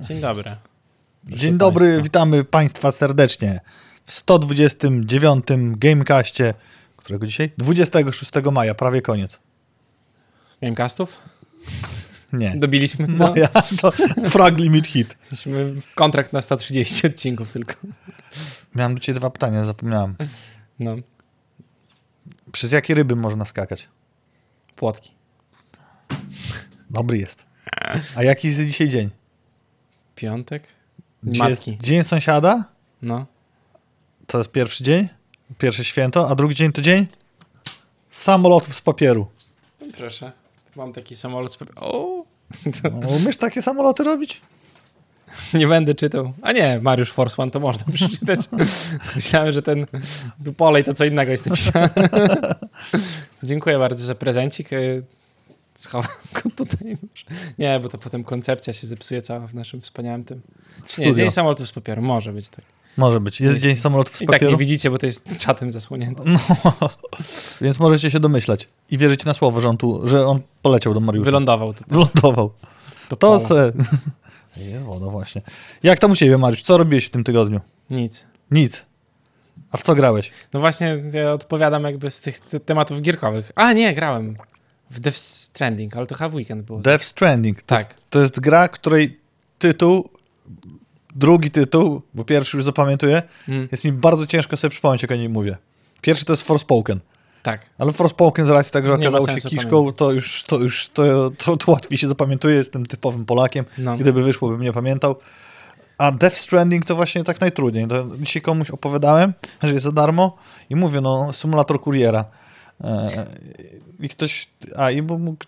Dzień dobry. Proszę Dzień dobry, państwa. witamy Państwa serdecznie w 129 Gamecastie, którego dzisiaj? 26 maja, prawie koniec. Gamecastów? Nie. Dobiliśmy. No ja, to frag limit hit. Mieliśmy kontrakt na 130 odcinków tylko. Miałem do Ciebie dwa pytania, zapomniałem. No, Przez jakie ryby można skakać? płotki. Dobry jest. A jaki jest dzisiaj dzień? Piątek? Jest Matki. dzień sąsiada? No. To jest pierwszy dzień, pierwsze święto, a drugi dzień to dzień samolotów z papieru. Proszę. Mam taki samolot. z- O! No, Umiesz takie samoloty robić? Nie będę czytał. A nie, Mariusz Force One to można przeczytać. Myślałem, że ten Dupolej to co innego jest napisane. Dziękuję bardzo za prezencik. Schowam go tutaj. Nie, bo to potem koncepcja się zepsuje cała w naszym wspaniałym tym. Nie, dzień samolotów z papieru. Może być tak. Może być. Jest Jest- dzień samolotów z I tak papieru. nie widzicie, bo to jest czatem zasłonięte. No, więc możecie się domyślać i wierzyć na słowo, że on tu, że on poleciał do Mariusza. Wylądował tutaj. Wylądował. To, To se... Jest woda właśnie. Jak tam u ciebie, Mariusz? Co robiłeś w tym tygodniu? Nic. Nic. A w co grałeś? No właśnie, ja odpowiadam jakby z tych te- tematów gierkowych. A nie, grałem w Death Stranding, ale to Have Weekend było. Death Stranding. To, Tak. jest, to jest gra, której tytuł, drugi tytuł, bo pierwszy już zapamiętuję, Mm, jest mi bardzo ciężko sobie przypomnieć, jak o nim mówię. Pierwszy to jest Forspoken. tak. Ale Forspoken z racji tak, że okazał się kiszką, pamiętać. to już, to już to, to, to łatwiej się zapamiętuje. Jestem typowym Polakiem. No. Gdyby wyszło, bym nie pamiętał. A Death Stranding to właśnie tak najtrudniej. To dzisiaj komuś opowiadałem, że jest za darmo i mówię, no, symulator kuriera. E, I ktoś, a i bo mógł,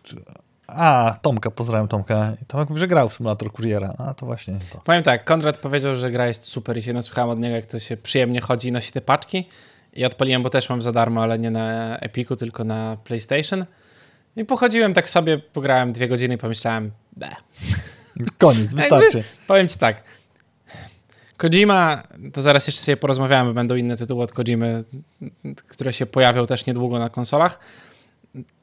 a, Tomka, pozdrawiam Tomka. Tomek mówi, że grał w symulator kuriera. A, to właśnie to. Powiem tak, Konrad powiedział, że gra jest super i się nasłuchałem od niego, jak to się przyjemnie chodzi i nosi te paczki. I odpaliłem, bo też mam za darmo, ale nie na Epiku, tylko na PlayStation. I pochodziłem tak sobie, pograłem dwie godziny i pomyślałem, be. Koniec, wystarczy. Powiem ci tak. Kojima, to zaraz jeszcze sobie porozmawiamy, będą inne tytuły od Kojimy, które się pojawią też niedługo na konsolach.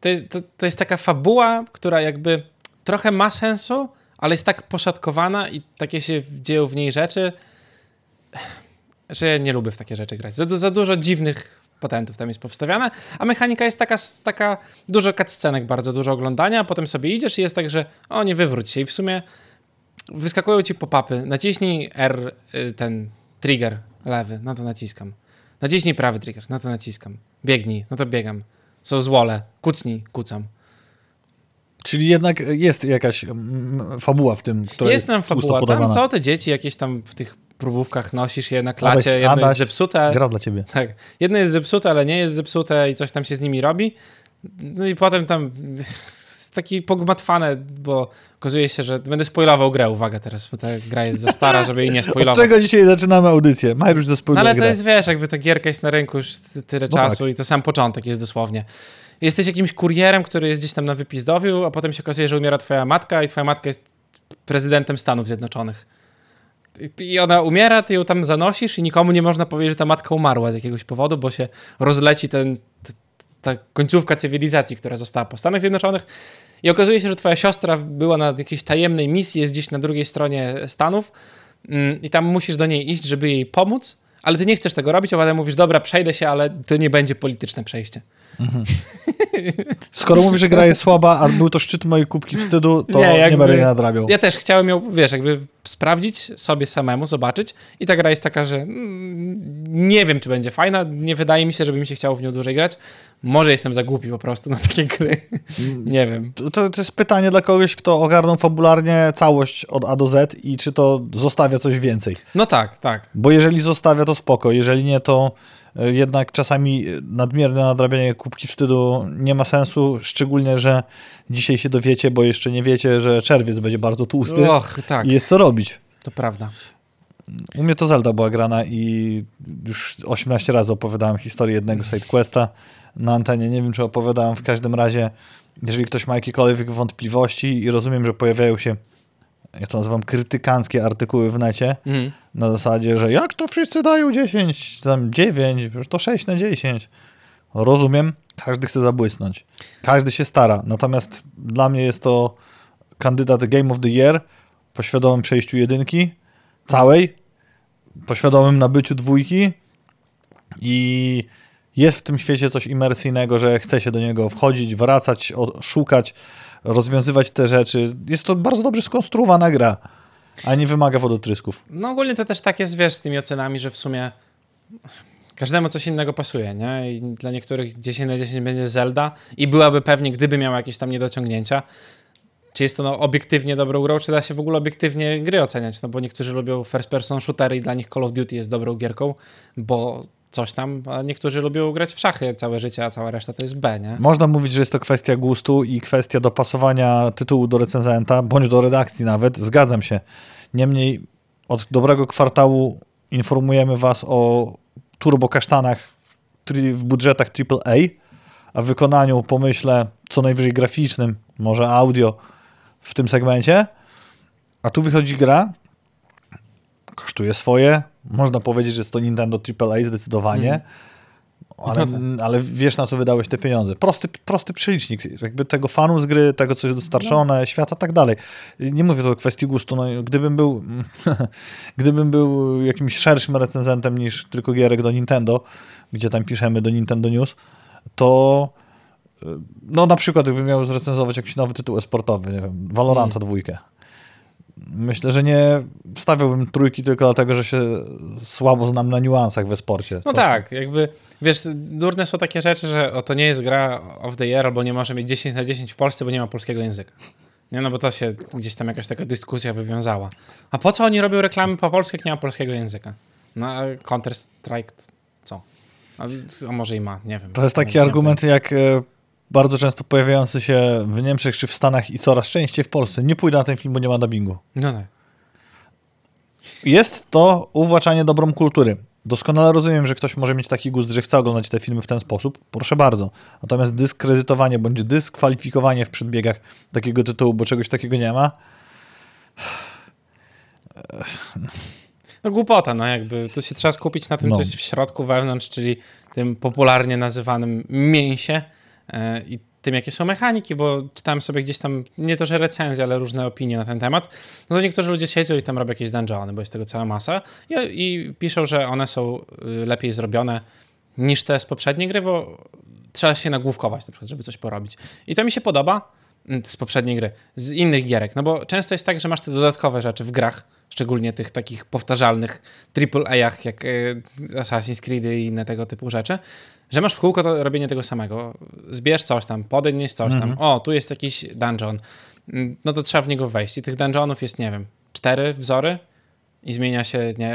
To, to, to jest taka fabuła, która jakby trochę ma sensu, ale jest tak poszatkowana i takie się dzieją w niej rzeczy, że ja nie lubię w takie rzeczy grać. Za, za dużo dziwnych patentów tam jest powstawiane, a mechanika jest taka, taka dużo cutscenek, bardzo dużo oglądania, a potem sobie idziesz i jest tak, że o, nie wywróć się i w sumie wyskakują ci pop-upy. Naciśnij R, y, ten trigger lewy, no to naciskam. Naciśnij prawy trigger, no to naciskam. Biegnij, no to biegam. Są złole, kucnij, kucam. Czyli jednak jest jakaś mm, fabuła w tym, która jest tam tłusto fabuła, tam są te dzieci jakieś tam w tych próbówkach nosisz je na klacie, Adaś- jedno Adaś jest zepsute. Gra dla ciebie. Tak, jedno jest zepsute, ale nie jest zepsute i coś tam się z nimi robi. No i potem tam jest taki pogmatwane, bo okazuje się, że będę spoilował grę, uwaga teraz, bo ta gra jest za stara, żeby jej nie Od spoilować. czego dzisiaj zaczynamy audycję? Mariusz No zespołuje ale to grę. jest, wiesz, jakby ta gierka jest na rynku już ty- tyle No czasu tak. i to sam początek jest dosłownie. Jesteś jakimś kurierem, który jest gdzieś tam na wypizdowiu, a potem się okazuje, że umiera twoja matka i twoja matka jest prezydentem Stanów Zjednoczonych. I- ona umiera, ty ją tam zanosisz i nikomu nie można powiedzieć, że ta matka umarła z jakiegoś powodu, bo się rozleci ten, ta końcówka cywilizacji, która została po Stanach Zjednoczonych. I okazuje się, że twoja siostra była na jakiejś tajemnej misji, jest gdzieś na drugiej stronie Stanów mm, i tam musisz do niej iść, żeby jej pomóc, ale ty nie chcesz tego robić, a potem mówisz, dobra, przejdę się, ale to nie będzie polityczne przejście. Skoro mówisz, że gra jest słaba, a był to szczyt mojej kubki wstydu, to Nie, nie, jakby- będę jej nadrabiał. Ja też chciałem ją, wiesz, jakby sprawdzić sobie samemu, zobaczyć i ta gra jest taka, że mm, nie wiem, czy będzie fajna, nie wydaje mi się, żeby mi się chciało w nią dłużej grać. Może jestem za głupi po prostu na takie gry. nie wiem. To, to jest pytanie dla kogoś, kto ogarnął fabularnie całość od A do Z i czy to zostawia coś więcej. No tak, tak. Bo jeżeli zostawia, to spoko. Jeżeli nie, to jednak czasami nadmierne nadrabianie kubki wstydu nie ma sensu, szczególnie, że dzisiaj się dowiecie, bo jeszcze nie wiecie, że czerwiec będzie bardzo tłusty Och, tak, i jest co robić. to prawda. U mnie to Zelda była grana i już 18 razy opowiadałem historię jednego sidequesta na antenie. Nie wiem, czy opowiadałem w każdym razie. Jeżeli ktoś ma jakiekolwiek wątpliwości i rozumiem, że pojawiają się, ja to nazywam krytykanckie artykuły w necie, Mhm. na zasadzie, że jak to wszyscy dają 10, tam 9, przecież to 6 na 10. Rozumiem, każdy chce zabłysnąć. Każdy się stara. Natomiast dla mnie jest to kandydat Game of the Year po świadomym przejściu jedynki, całej, po świadomym nabyciu dwójki i jest w tym świecie coś imersyjnego, że chce się do niego wchodzić, wracać, szukać, rozwiązywać te rzeczy. Jest to bardzo dobrze skonstruowana gra, a nie wymaga wodotrysków. No ogólnie to też tak jest, wiesz, z tymi ocenami, że w sumie każdemu coś innego pasuje, nie? I dla niektórych 10 na 10 będzie Zelda i byłaby pewnie, gdyby miała jakieś tam niedociągnięcia. Czy jest to no, obiektywnie dobrą grą, czy da się w ogóle obiektywnie gry oceniać? No bo niektórzy lubią first person shootery i dla nich Call of Duty jest dobrą gierką, bo coś tam, niektórzy lubią grać w szachy całe życie, a cała reszta to jest B, nie? Można mówić, że jest to kwestia gustu i kwestia dopasowania tytułu do recenzenta, bądź do redakcji nawet. Zgadzam się. Niemniej od dobrego kwartału informujemy Was o turbokasztanach w budżetach AAA, a wykonaniu, pomyślę, co najwyżej graficznym, może audio w tym segmencie. A tu wychodzi gra, kosztuje swoje. Można powiedzieć, że jest to Nintendo AAA zdecydowanie. Mm. Ale, no tak. ale, wiesz, na co wydałeś te pieniądze. Prosty, prosty przelicznik, jakby tego fanu z gry, tego, co jest dostarczone, no. świata, tak dalej. Nie mówię to o kwestii gustu. No, gdybym był gdybym był jakimś szerszym recenzentem niż tylko gierek do Nintendo, gdzie tam piszemy do Nintendo News, to no na przykład gdybym miał zrecenzować jakiś nowy tytuł esportowy, nie wiem, Valoranta hmm. dwójkę, Myślę, że nie wstawiałbym trójki tylko dlatego, że się słabo znam na niuansach we sporcie. No to... tak, jakby, wiesz, durne są takie rzeczy, że o, to nie jest gra of the year, albo nie może mieć 10 na 10 w Polsce, bo nie ma polskiego języka. Nie, no bo to się gdzieś tam jakaś taka dyskusja wywiązała. A po co oni robią reklamy po polsku, jak nie ma polskiego języka? No, Counter-Strike co? A, a, może i ma, nie wiem. To jest taki argument jak e, bardzo często pojawiający się w Niemczech czy w Stanach i coraz częściej w Polsce. Nie pójdę na ten film, bo nie ma dubbingu. No tak. Jest to uwłaczanie dobrą kultury. Doskonale rozumiem, że ktoś może mieć taki gust, że chce oglądać te filmy w ten sposób. Proszę bardzo. Natomiast dyskredytowanie bądź dyskwalifikowanie w przedbiegach takiego tytułu, bo czegoś takiego nie ma. No głupota, no jakby tu się trzeba skupić na tym, no. co jest w środku, wewnątrz, czyli tym popularnie nazywanym mięsie, i tym, jakie są mechaniki, bo czytałem sobie gdzieś tam, nie to, że recenzje, ale różne opinie na ten temat, no to niektórzy ludzie siedzą i tam robią jakieś dungeony, bo jest tego cała masa i, i piszą, że one są y, lepiej zrobione niż te z poprzedniej gry, bo trzeba się nagłówkować na przykład, żeby coś porobić. I to mi się podoba mm, z poprzedniej gry, z innych gierek, no bo często jest tak, że masz te dodatkowe rzeczy w grach, szczególnie tych takich powtarzalnych AAA-ach jak y, Assassin's Creed i inne tego typu rzeczy, że masz w kółko to robienie tego samego. Zbierz coś tam, podejść coś tam. Mhm. O, tu jest jakiś dungeon. Mm, no to trzeba w niego wejść. I tych dungeonów jest, nie wiem, cztery wzory i zmienia się, nie,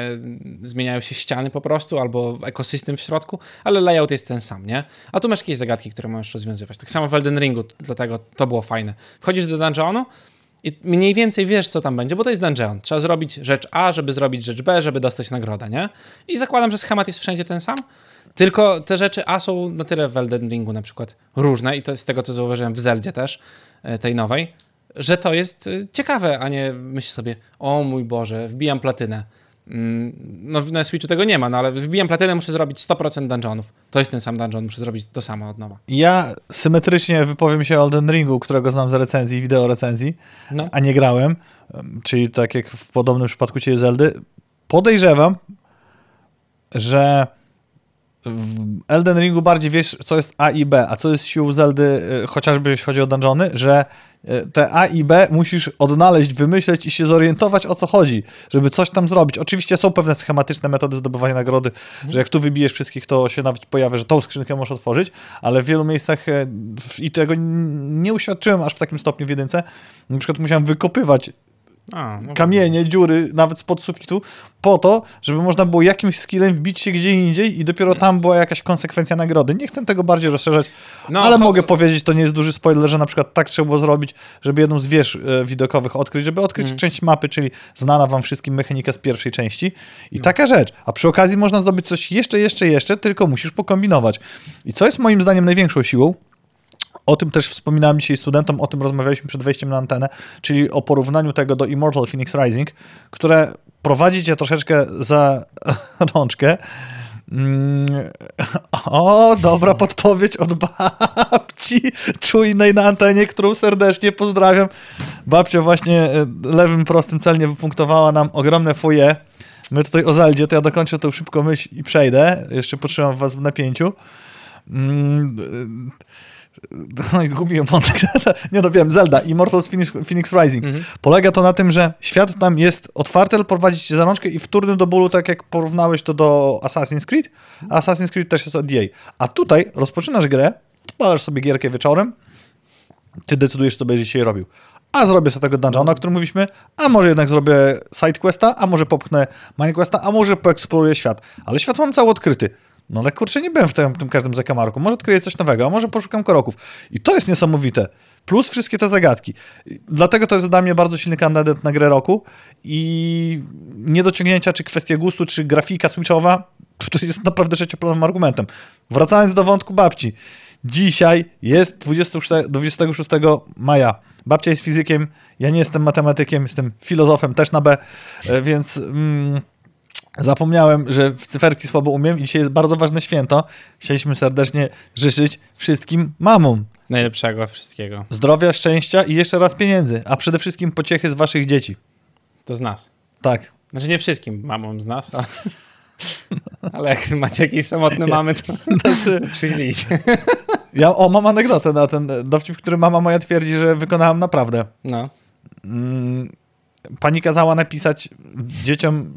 zmieniają się ściany po prostu, albo ekosystem w środku, ale layout jest ten sam, nie? A tu masz jakieś zagadki, które możesz rozwiązywać. Tak samo w Elden Ringu, dlatego to było fajne. Wchodzisz do dungeonu i mniej więcej wiesz, co tam będzie, bo to jest dungeon. Trzeba zrobić rzecz A, żeby zrobić rzecz B, żeby dostać nagrodę, nie? I zakładam, że schemat jest wszędzie ten sam, tylko te rzeczy A są na tyle w Elden Ringu na przykład różne i to z tego, co zauważyłem w Zeldzie też, e, tej nowej, że to jest e, ciekawe, a nie myśl sobie, o mój Boże, wbijam platynę. Mm, no na Switchu tego nie ma, no ale wbijam platynę, muszę zrobić 100% dungeonów. To jest ten sam dungeon, muszę zrobić to samo od nowa. Ja symetrycznie wypowiem się o Elden Ringu, którego znam z recenzji, wideo recenzji, no. a nie grałem, czyli tak jak w podobnym przypadku Ciebie Zeldy. Podejrzewam, że w Elden Ringu bardziej wiesz, co jest A i B, a co jest siłą Zeldy, y, chociażby jeśli chodzi o dungeony, że y, te A i B musisz odnaleźć, wymyśleć i się zorientować o co chodzi, żeby coś tam zrobić. Oczywiście są pewne schematyczne metody zdobywania nagrody, mhm. że jak tu wybijesz wszystkich, to się nawet pojawia, że tą skrzynkę możesz otworzyć, ale w wielu miejscach y, i tego nie uświadczyłem aż w takim stopniu w jedynce. Na przykład musiałem wykopywać a, no kamienie, dziury, nawet spod sufitu, po to, żeby można było jakimś skillem wbić się gdzie indziej i dopiero tam była jakaś konsekwencja nagrody. Nie chcę tego bardziej rozszerzać, no, ale to... mogę powiedzieć, to nie jest duży spoiler, że na przykład tak trzeba było zrobić, żeby jedną z wież e, widokowych odkryć, żeby odkryć mm. część mapy, czyli znana wam wszystkim mechanika z pierwszej części i no. taka rzecz. A przy okazji można zdobyć coś jeszcze, jeszcze, jeszcze, tylko musisz pokombinować. I co jest moim zdaniem największą siłą, o tym też wspominałem dzisiaj studentom, o tym rozmawialiśmy przed wejściem na antenę, czyli o porównaniu tego do Immortal Phoenix Rising, które prowadzi cię troszeczkę za rączkę Mm, o, dobra podpowiedź od babci czujnej na antenie, którą serdecznie pozdrawiam. Babcia właśnie e, lewym prostym celnie wypunktowała nam ogromne foje. My tutaj o Zeldzie, to ja dokończę tą szybko myśl i przejdę. Jeszcze potrzymam was w napięciu. Mm, no i zgubiłem wątek. Nie no wiem, Zelda, Immortals Phoenix, Phoenix Rising. Mhm. Polega to na tym, że świat tam jest otwarty, ale prowadzi cię za rączkę i wtórny do bólu, tak jak porównałeś to do Assassin's Creed. Assassin's Creed też jest od EA. A tutaj rozpoczynasz grę, odpalasz sobie gierkę wieczorem, ty decydujesz, co będziesz dzisiaj robił. A zrobię sobie tego dungeona, o którym mówiliśmy, a może jednak zrobię sidequesta, a może popchnę minequesta, a może poeksploruję świat. Ale świat mam cały odkryty. No ale kurczę, nie byłem w tym, tym każdym zakamarku. Może odkryję coś nowego, a może poszukam koroków. I to jest niesamowite. Plus wszystkie te zagadki. Dlatego to jest dla mnie bardzo silny kandydat na grę roku i niedociągnięcia, czy kwestie gustu, czy grafika switchowa, to jest naprawdę trzecioplanowym argumentem. Wracając do wątku babci. Dzisiaj jest 26, 26 maja. Babcia jest fizykiem, ja nie jestem matematykiem, jestem filozofem też na B, e, więc... Mm, Zapomniałem, że w cyferki słabo umiem i dzisiaj jest bardzo ważne święto. Chcieliśmy serdecznie życzyć wszystkim mamom. Najlepszego wszystkiego. Zdrowia, szczęścia i jeszcze raz pieniędzy, a przede wszystkim pociechy z waszych dzieci. To z nas. Tak. Znaczy nie wszystkim mamom z nas, ale, ale jak macie jakieś samotne mamy, to znaczy... przyjrzyjcie. Ja, o, mam anegdotę na ten dowcip, który mama moja twierdzi, że wykonałam naprawdę. No. Mm, pani kazała napisać dzieciom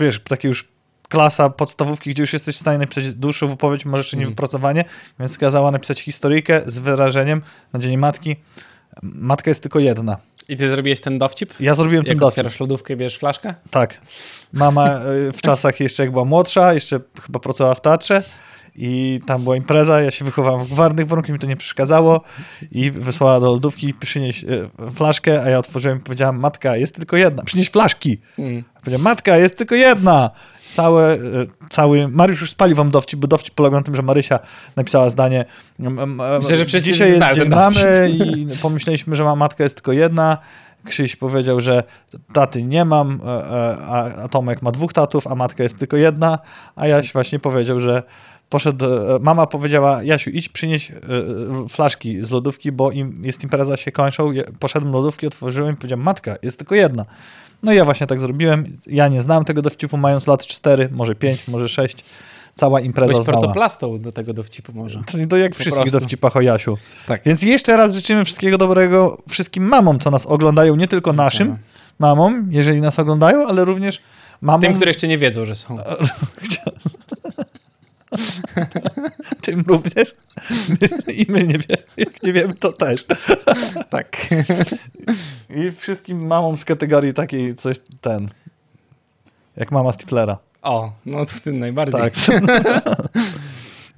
wiesz, takie już klasa podstawówki, gdzie już jesteś w stanie napisać dłuższą wypowiedź, może jeszcze nie mm. wypracowanie, więc kazała napisać historyjkę z wyrażeniem na Dzień Matki. Matka jest tylko jedna. I ty zrobiłeś ten dowcip? Ja zrobiłem jak ten dowcip. otwierasz lodówkę i bierzesz flaszkę? Tak. Mama e, w czasach jeszcze jak była młodsza, jeszcze chyba pracowała w teatrze, i tam była impreza, ja się wychowałem w gwarnych warunkach, mi to nie przeszkadzało i wysłała do lodówki, przynieś e, flaszkę, a ja otworzyłem i powiedziałem, matka, jest tylko jedna, przynieś flaszki. Mm. Powiedziałem, matka, jest tylko jedna. Cały, e, cały, Mariusz już spalił wam dowcip, bo dowcip polegał na tym, że Marysia napisała zdanie, Myślę, że wszyscy dzisiaj jest dzień mamy i pomyśleliśmy, że ma matka jest tylko jedna, Krzyś powiedział, że taty nie mam, e, a Tomek ma dwóch tatów, a matka jest tylko jedna, a Jaś właśnie powiedział, że poszedł, e, mama powiedziała, Jasiu, idź przynieś e, flaszki z lodówki, bo im jest impreza się kończą. Poszedłem do lodówki, otworzyłem i powiedziałem, matka, jest tylko jedna. No i ja właśnie tak zrobiłem. Ja nie znam tego dowcipu, mając lat 4, może 5, może 6. Cała impreza Byłeś znała. protoplastą do tego dowcipu może. To, to jak w wszystkich dowcipach o Jasiu. Tak. Więc jeszcze raz życzymy wszystkiego dobrego wszystkim mamom, co nas oglądają, nie tylko naszym mamom, jeżeli nas oglądają, ale również mamom... Tym, które jeszcze nie wiedzą, że są. Tym również. I my nie wiemy. Jak nie wiemy, to też. tak. I wszystkim mamom z kategorii takiej coś ten. Jak mama Stiflera. O, no to tym najbardziej. Tak.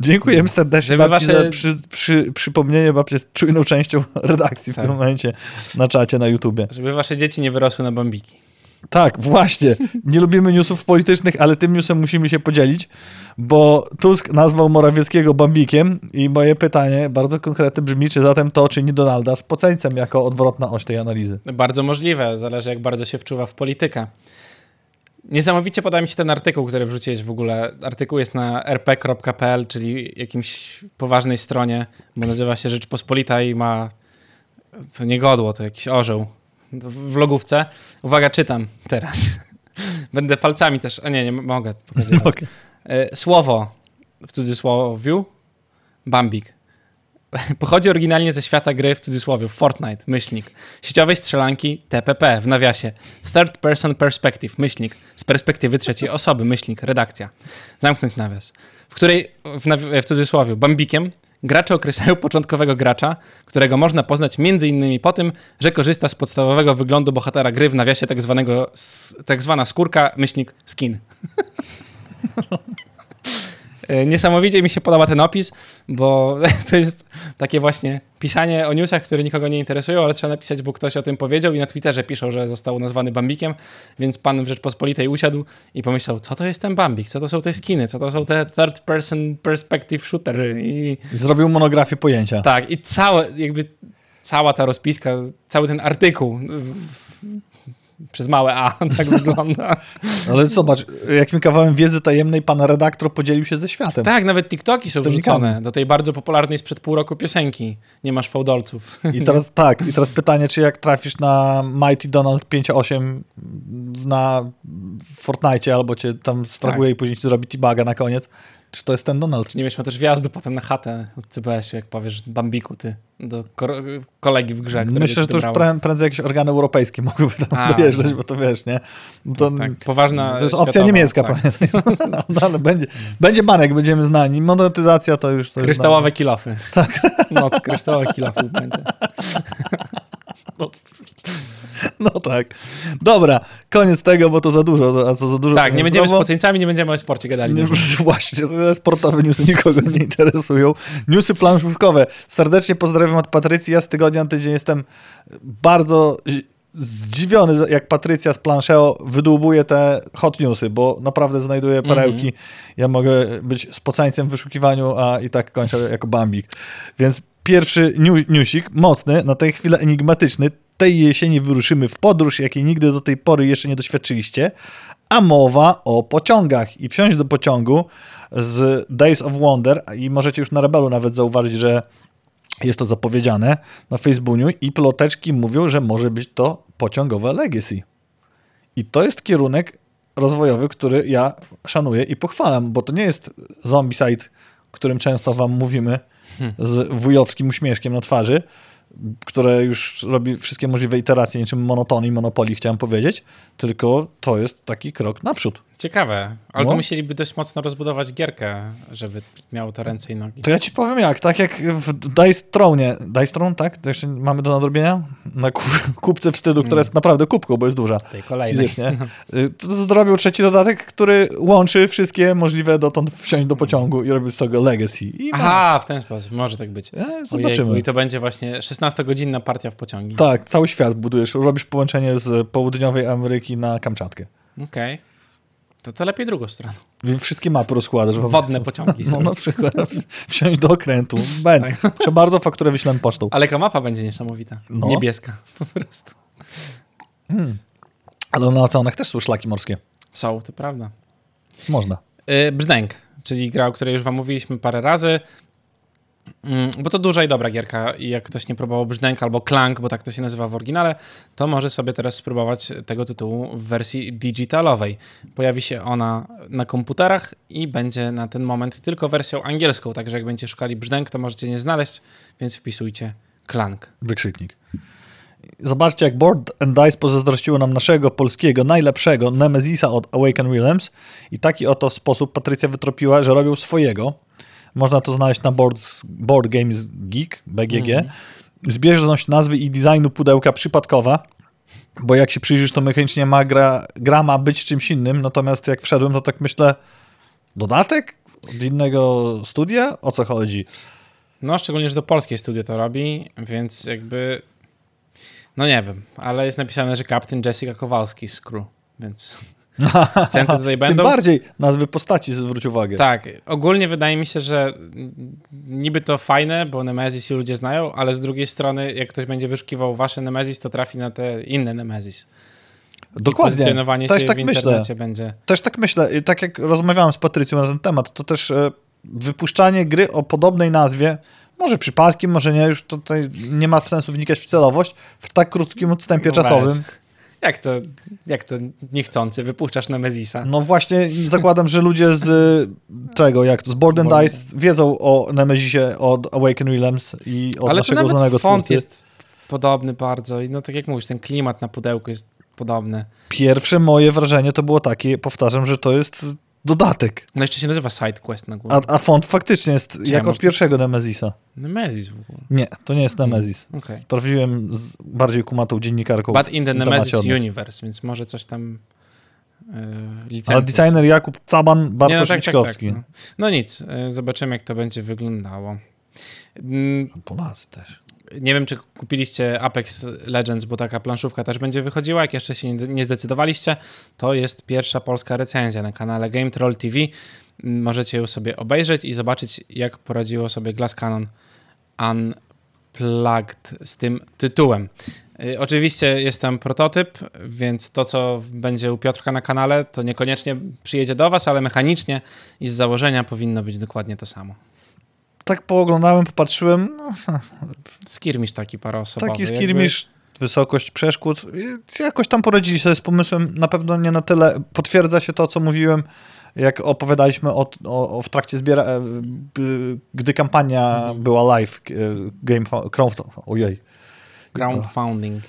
Dziękujemy serdecznie Żeby babci wasze... za przy, przy, przypomnienie. Babci jest czujną częścią redakcji w tak. tym momencie na czacie na YouTubie. Żeby wasze dzieci nie wyrosły na bambiki. Tak, właśnie. Nie lubimy newsów politycznych, ale tym newsem musimy się podzielić, bo Tusk nazwał Morawieckiego bambikiem i moje pytanie bardzo konkretne brzmi, czy zatem to czyni Donalda z poceńcem jako odwrotna oś tej analizy? Bardzo możliwe, zależy jak bardzo się wczuwa w politykę. Niesamowicie podoba mi się ten artykuł, który wrzuciłeś w ogóle. Artykuł jest na rp.pl, czyli jakimś poważnej stronie, bo nazywa się Rzeczpospolita i ma to nie godło, to jakiś orzeł w logówce. Uwaga, czytam teraz. Będę palcami też. A nie, nie mogę pokazywać. Okay. E, słowo w cudzysłowiu Bambik. Pochodzi oryginalnie ze świata gry w cudzysłowie Fortnite, myślnik. Sieciowej strzelanki TPP w nawiasie. Third Person Perspective, myślnik. Z perspektywy trzeciej osoby, myślnik, redakcja. Zamknąć nawias. W której, w, w cudzysłowie, Bambikiem Gracze określają początkowego gracza, którego można poznać m.in. po tym, że korzysta z podstawowego wyglądu bohatera gry w nawiasie tak, zwanego, tak zwana skórka, myślnik skin. E, niesamowicie mi się podoba ten opis, bo to jest takie właśnie pisanie o newsach, które nikogo nie interesują, ale trzeba napisać, bo ktoś o tym powiedział i na Twitterze piszą, że został nazwany Bambikiem, więc pan w Rzeczpospolitej usiadł i pomyślał, co to jest ten Bambik, co to są te skiny, co to są te third person perspective shooter? I... Zrobił monografię pojęcia. Tak, i całe, jakby cała ta rozpiska, cały ten artykuł przez małe A tak wygląda. Ale zobacz, jakim kawałem wiedzy tajemnej pan redaktor podzielił się ze światem. Tak, nawet TikToki są wrzucone do tej bardzo popularnej sprzed pół roku piosenki. Nie masz fałdolców. I teraz tak, i teraz pytanie, czy jak trafisz na Mighty Donald 5.8 na Fortnite albo cię tam straguje Tak. i później ci zrobi T-Baga na koniec, czy to jest ten Donald? Nie mieliśmy też wjazdu potem na chatę od CBS-u, jak powiesz Bambiku ty do ko- kolegi w grze. Myślę, że to już prę- prędzej jakieś organy europejskie mogłyby tam A, dojeżdżać, no. bo to wiesz, nie? To, Tak, poważna to jest opcja światowa, niemiecka, tak. pamiętaj. No, ale będzie, będzie banek, będziemy znani. Monetyzacja to już... To już Kryształowe kilofy. Tak. Noc kryształowe kilofy będzie. No, no tak. Dobra, koniec tego, bo to za dużo, a co za dużo... Tak, nie będziemy z zdrowo. poceńcami, nie będziemy o sporcie gadali. Nie, właśnie, to sportowe newsy nikogo nie interesują. Newsy planszówkowe. Serdecznie pozdrawiam od Patrycji. Ja z tygodnia na tydzień jestem bardzo zi- zdziwiony, jak Patrycja z Planszeo wydłubuje te hot newsy, bo naprawdę znajduje perełki. Ja mogę być spocańcem w wyszukiwaniu, a i tak kończę jako bambik. Więc pierwszy newsik, mocny, na tej chwilę enigmatyczny. Tej jesieni wyruszymy w podróż, jakiej nigdy do tej pory jeszcze nie doświadczyliście, a mowa o pociągach. I wsiąść do pociągu z Days of Wonder i możecie już na Rebelu nawet zauważyć, że jest to zapowiedziane na Facebooku i ploteczki mówią, że może być to pociągowe Legacy. I to jest kierunek rozwojowy, który ja szanuję i pochwalam, bo to nie jest zombicide, którym często wam mówimy z wujowskim uśmieszkiem na twarzy, które już robi wszystkie możliwe iteracje, niczym monotonii, monopolii chciałem powiedzieć, tylko to jest taki krok naprzód. Ciekawe, ale No. to musieliby dość mocno rozbudować gierkę, żeby miało to ręce i nogi. To ja ci powiem jak, tak jak w Dice Throne, Dice Throne, tak? To jeszcze mamy do nadrobienia? Na ku- kubce wstydu, która jest naprawdę kubką, bo jest duża Tej kolejnej. fizycznie. Y, To zrobił trzeci dodatek, który łączy wszystkie możliwe dotąd wsiąść do pociągu i robił z tego Legacy. I Aha, w ten sposób, może tak być. E, Ojejku, zobaczymy. I to będzie właśnie 16-godzinna partia w pociągi. Tak, cały świat budujesz, robisz połączenie z południowej Ameryki na Kamczatkę. Okej. To, to lepiej drugą stroną. I Wszystkie mapy rozkładasz. Wodne pociągi No na przykład wsiąść do okrętu. Będę. Proszę bardzo, fakturę wyślemy pocztą. Ale jaka mapa będzie niesamowita. No. Niebieska po prostu. Ale na oceanach też są szlaki morskie. Są, to prawda. Można. Yy, Brzdęk, czyli gra, o której już wam mówiliśmy parę razy. Mm, Bo to duża i dobra gierka i jak ktoś nie próbował Brzdęk albo Clank, bo tak to się nazywa w oryginale, to może sobie teraz spróbować tego tytułu w wersji digitalowej. Pojawi się ona na komputerach i będzie na ten moment tylko wersją angielską, także jak będziecie szukali Brzdęk, to możecie nie znaleźć, więc wpisujcie Clank. Wykrzyknik. Zobaczcie, jak Board and Dice pozazdrościło nam naszego polskiego, najlepszego Nemezisa od Awaken Realms i taki oto sposób Patrycja wytropiła, że robią swojego. Można to znaleźć na Board, board Games Geek, BGG. Zbieżność nazwy i designu pudełka przypadkowa, bo jak się przyjrzysz, to mechanicznie ma gra, gra ma być czymś innym, natomiast jak wszedłem, to tak myślę, dodatek od innego studia? O co chodzi? No, szczególnie, że do polskiej studio to robi, więc jakby. No nie wiem, ale jest napisane, że Captain Jessica Kowalski z crew, więc. Centy tutaj Tym będą. bardziej nazwy postaci zwróć uwagę. Tak, ogólnie wydaje mi się, że niby to fajne, bo Nemesis i ludzie znają, ale z drugiej strony, jak ktoś będzie wyszukiwał wasze Nemesis, to trafi na te inne Nemesis. I Dokładnie. pozycjonowanie Też się tak w myślę. internecie będzie. Też tak myślę. I tak jak rozmawiałem z Patrycją na ten temat, to też e, wypuszczanie gry o podobnej nazwie, może przypadkiem, może nie, już tutaj nie ma sensu wnikać w celowość, w tak krótkim odstępie No czasowym. weź. Jak to, jak to niechcący wypuszczasz Nemesisa? No właśnie zakładam, że ludzie z czego, jak to, z Board and Dice wiedzą o Nemezisie od Awaken Realms i od Ale to naszego nawet znanego font twórcy. jest podobny bardzo i no tak jak mówisz, ten klimat na pudełku jest podobny. Pierwsze moje wrażenie to było takie, powtarzam, że to jest dodatek. No jeszcze się nazywa SideQuest na górze. A, a font faktycznie jest Czy jak może od to pierwszego Nemezisa. Nemesis w ogóle. Nie, to nie jest Nemezis. okej. Sprawdziłem z bardziej kumatą dziennikarką. But in the Nemesis. Universe, więc może coś tam yy, licencja. Ale designer Jakub Caban, Bartosz Nie, no, tak, tak, tak, no. no nic, yy, zobaczymy jak to będzie wyglądało. Mm, Polacy też. Nie wiem, czy kupiliście Apex Legends, bo taka planszówka też będzie wychodziła. Jak jeszcze się nie, zdecydowaliście, to jest pierwsza polska recenzja na kanale Game Troll TV. Możecie ją sobie obejrzeć i zobaczyć, jak poradziło sobie Glass Cannon Unplugged z tym tytułem. Y, Oczywiście jest tam prototyp, więc to, co będzie u Piotrka na kanale, to niekoniecznie przyjedzie do was, ale mechanicznie i z założenia powinno być dokładnie to samo. Tak pooglądałem, popatrzyłem, no, Skirmisz taki paroosobowy. taki jakby- skirmisz, wysokość przeszkód. Jakoś tam poradzili sobie z pomysłem, na pewno nie na tyle. Potwierdza się to, co mówiłem, jak opowiadaliśmy o, o, o w trakcie zbiera... e, b- gdy kampania Mhm. była live, e, game... Ojej. Crowdfunding.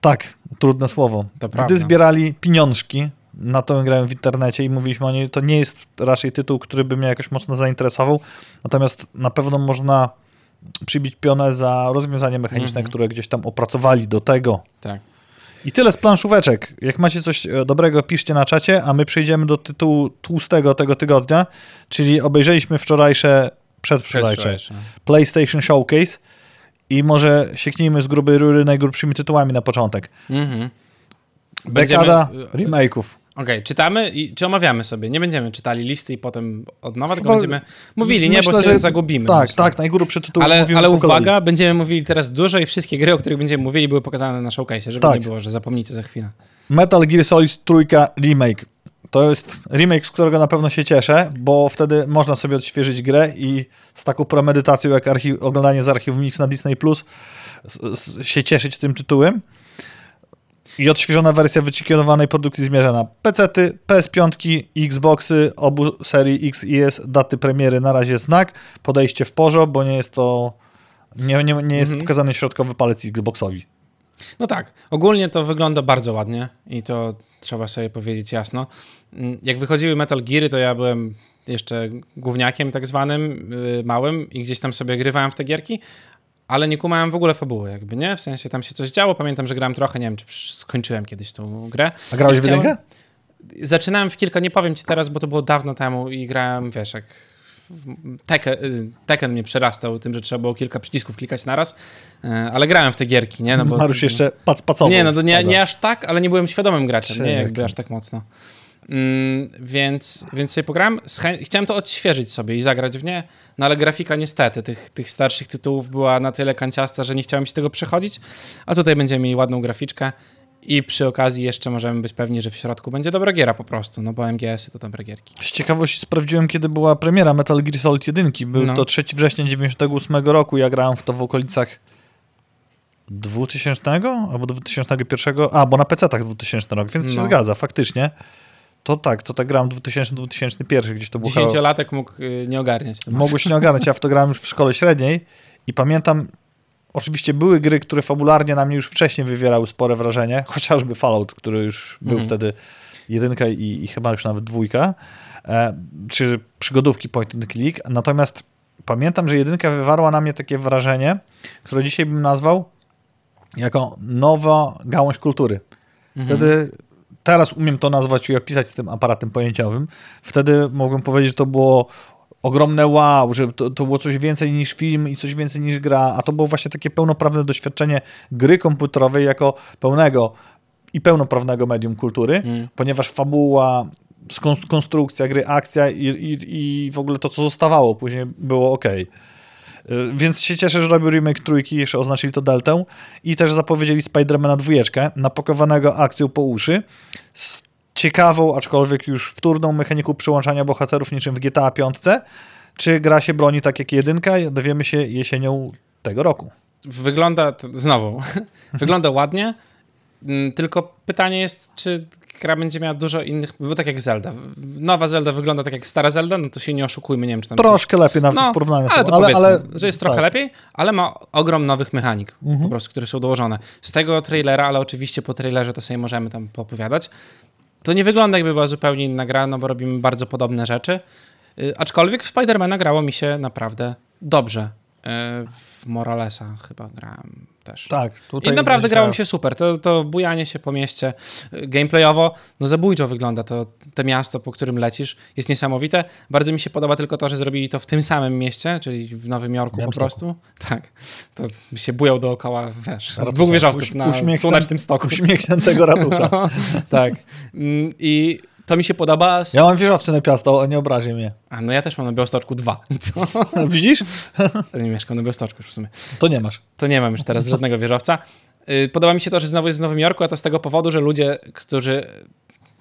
Tak, trudne słowo. To Gdy prawda. zbierali pieniążki na tą grę w internecie i mówiliśmy o niej, to nie jest raczej tytuł, który by mnie jakoś mocno zainteresował, natomiast na pewno można przybić pionę za rozwiązanie mechaniczne, Mhm. które gdzieś tam opracowali do tego. Tak. I tyle z planszóweczek. Jak macie coś e, dobrego, piszcie na czacie, a my przejdziemy do tytułu tłustego tego tygodnia, czyli obejrzeliśmy wczorajsze, przedwczorajsze Przedwczorajsze. PlayStation Showcase i może sieknijmy z grubej rury najgrubszymi tytułami na początek. Mhm. Dekada Będziemy- remake'ów. Okej, czytamy i czy omawiamy sobie? Nie będziemy czytali listy i potem od nowa, tylko Chyba- będziemy mówili, nie, Myślę, bo się że- zagubimy. Tak, myślę. tak, najgrubszy tytuł Ale, ale uwaga, będziemy mówili teraz dużo i wszystkie gry, o których będziemy mówili, były pokazane na showcase, żeby Tak. nie było, że zapomnicie za chwilę. Metal Gear Solid Trójka Remake. To jest remake, z którego na pewno się cieszę, bo wtedy można sobie odświeżyć grę i z taką premedytacją jak archiw, oglądanie z archiwum Mix na Disney Plus się cieszyć tym tytułem. I odświeżona wersja wyciekienowanej produkcji zmierza na PC-ty, PS5, Xboxy, obu serii X i S, daty premiery na razie znak, podejście w porzo, bo nie jest to nie, nie, nie jest Mhm. pokazany środkowy palec Xboxowi. No tak, ogólnie to wygląda bardzo ładnie i to trzeba sobie powiedzieć jasno. Mm, Jak wychodziły Metal Geary, to ja byłem jeszcze gówniakiem tak zwanym, yy, małym i gdzieś tam sobie grywałem w te gierki, ale nie kumałem w ogóle fabuły jakby, nie? W sensie tam się coś działo, pamiętam, że grałem trochę, nie wiem, czy skończyłem kiedyś tą grę. A grałeś I w chciałem- jedynkę? Zaczynałem w kilka, nie powiem ci teraz, bo to było dawno temu i grałem, wiesz, jak Tekken, y, Tekken mnie przerastał tym, że trzeba było kilka przycisków klikać naraz, y, ale grałem w te gierki, nie? No bo Marusz jeszcze pac pacował. nie, no to nie, nie aż tak, ale nie byłem świadomym graczem, nie jakby aż tak mocno. Mm, więc, więc sobie pograłem. Chciałem to odświeżyć sobie i zagrać w nie, no ale grafika niestety tych, tych starszych tytułów była na tyle kanciasta, że nie chciałem się tego przechodzić, a tutaj będziemy mieli ładną graficzkę i przy okazji jeszcze możemy być pewni, że w środku będzie dobra giera po prostu, no bo MGS-y to dobre gierki. Z ciekawości sprawdziłem, kiedy była premiera Metal Gear Solid 1. Był No. to 3 września 98 roku. Ja grałem w to w okolicach 2000 albo 2001. A, bo na PC-tach 2000 rok, więc się No. zgadza, faktycznie. To tak, to tak grałem 2000-2001, gdzieś to było. Dziesięciolatek mógł y, nie ogarniać tematu. Mogłeś nie ogarnąć. Ja w to grałem już w szkole średniej i pamiętam, oczywiście były gry, które fabularnie na mnie już wcześniej wywierały spore wrażenie, chociażby Fallout, który już był Mhm. wtedy jedynka i, i chyba już nawet dwójka, e, czy przygodówki point and click. Natomiast pamiętam, że jedynka wywarła na mnie takie wrażenie, które dzisiaj bym nazwał jako nowa gałąź kultury. Mhm. Teraz umiem to nazwać i opisać z tym aparatem pojęciowym. Wtedy mogłem powiedzieć, że to było ogromne wow, że to, to było coś więcej niż film i coś więcej niż gra, a to było właśnie takie pełnoprawne doświadczenie gry komputerowej jako pełnego i pełnoprawnego medium kultury, Mm. ponieważ fabuła, konstrukcja gry, akcja i, i, i w ogóle to, co zostawało później było ok. Więc się cieszę, że robił remake trójki, jeszcze oznaczyli to deltę i też zapowiedzieli Spidermana dwójeczkę, napakowanego akcją po uszy, z ciekawą, aczkolwiek już wtórną mechaniką przyłączania bohaterów niczym w GTA 5. Czy gra się broni tak jak jedynka? Dowiemy się jesienią tego roku. Wygląda, znowu, wygląda ładnie, mm, tylko pytanie jest, czy gra będzie miała dużo innych, bo tak jak Zelda. Nowa Zelda wygląda tak jak stara Zelda, no to się nie oszukujmy, nie wiem, czy tam... Troszkę lepiej nawet No, w porównaniu. ale to tą, powiedzmy, że jest trochę tak. lepiej, ale ma ogrom nowych mechanik, Mhm. po prostu, które są dołożone. Z tego trailera, ale oczywiście po trailerze to sobie możemy tam poopowiadać, to nie wygląda jakby była zupełnie inna gra, no bo robimy bardzo podobne rzeczy. Y, aczkolwiek w Spidermana grało mi się naprawdę dobrze. Y, w Moralesa chyba grałem też. Tak, tutaj I naprawdę grało mi się super. To, to bujanie się po mieście y, gameplayowo, no zabójczo wygląda to, te miasto, po którym lecisz, jest niesamowite. Bardzo mi się podoba tylko to, że zrobili to w tym samym mieście, czyli w Nowym Jorku po Białymstoku. prostu. Tak. To się bujał dookoła, wiesz, Ratusza. dwóch wieżowców na słonecznym stoku. Uśmiechniętego ratusza. No, tak. Mm, I to mi się podoba. Z... Ja mam wieżowce na piasto, nie obrazi mnie. A no ja też mam na Białostoczku dwa. Co? Widzisz? Nie mieszkam na Białostoczku już w sumie. To nie masz. To nie mam już teraz żadnego wieżowca. Y, Podoba mi się to, że znowu jest w Nowym Jorku, a to z tego powodu, że ludzie, którzy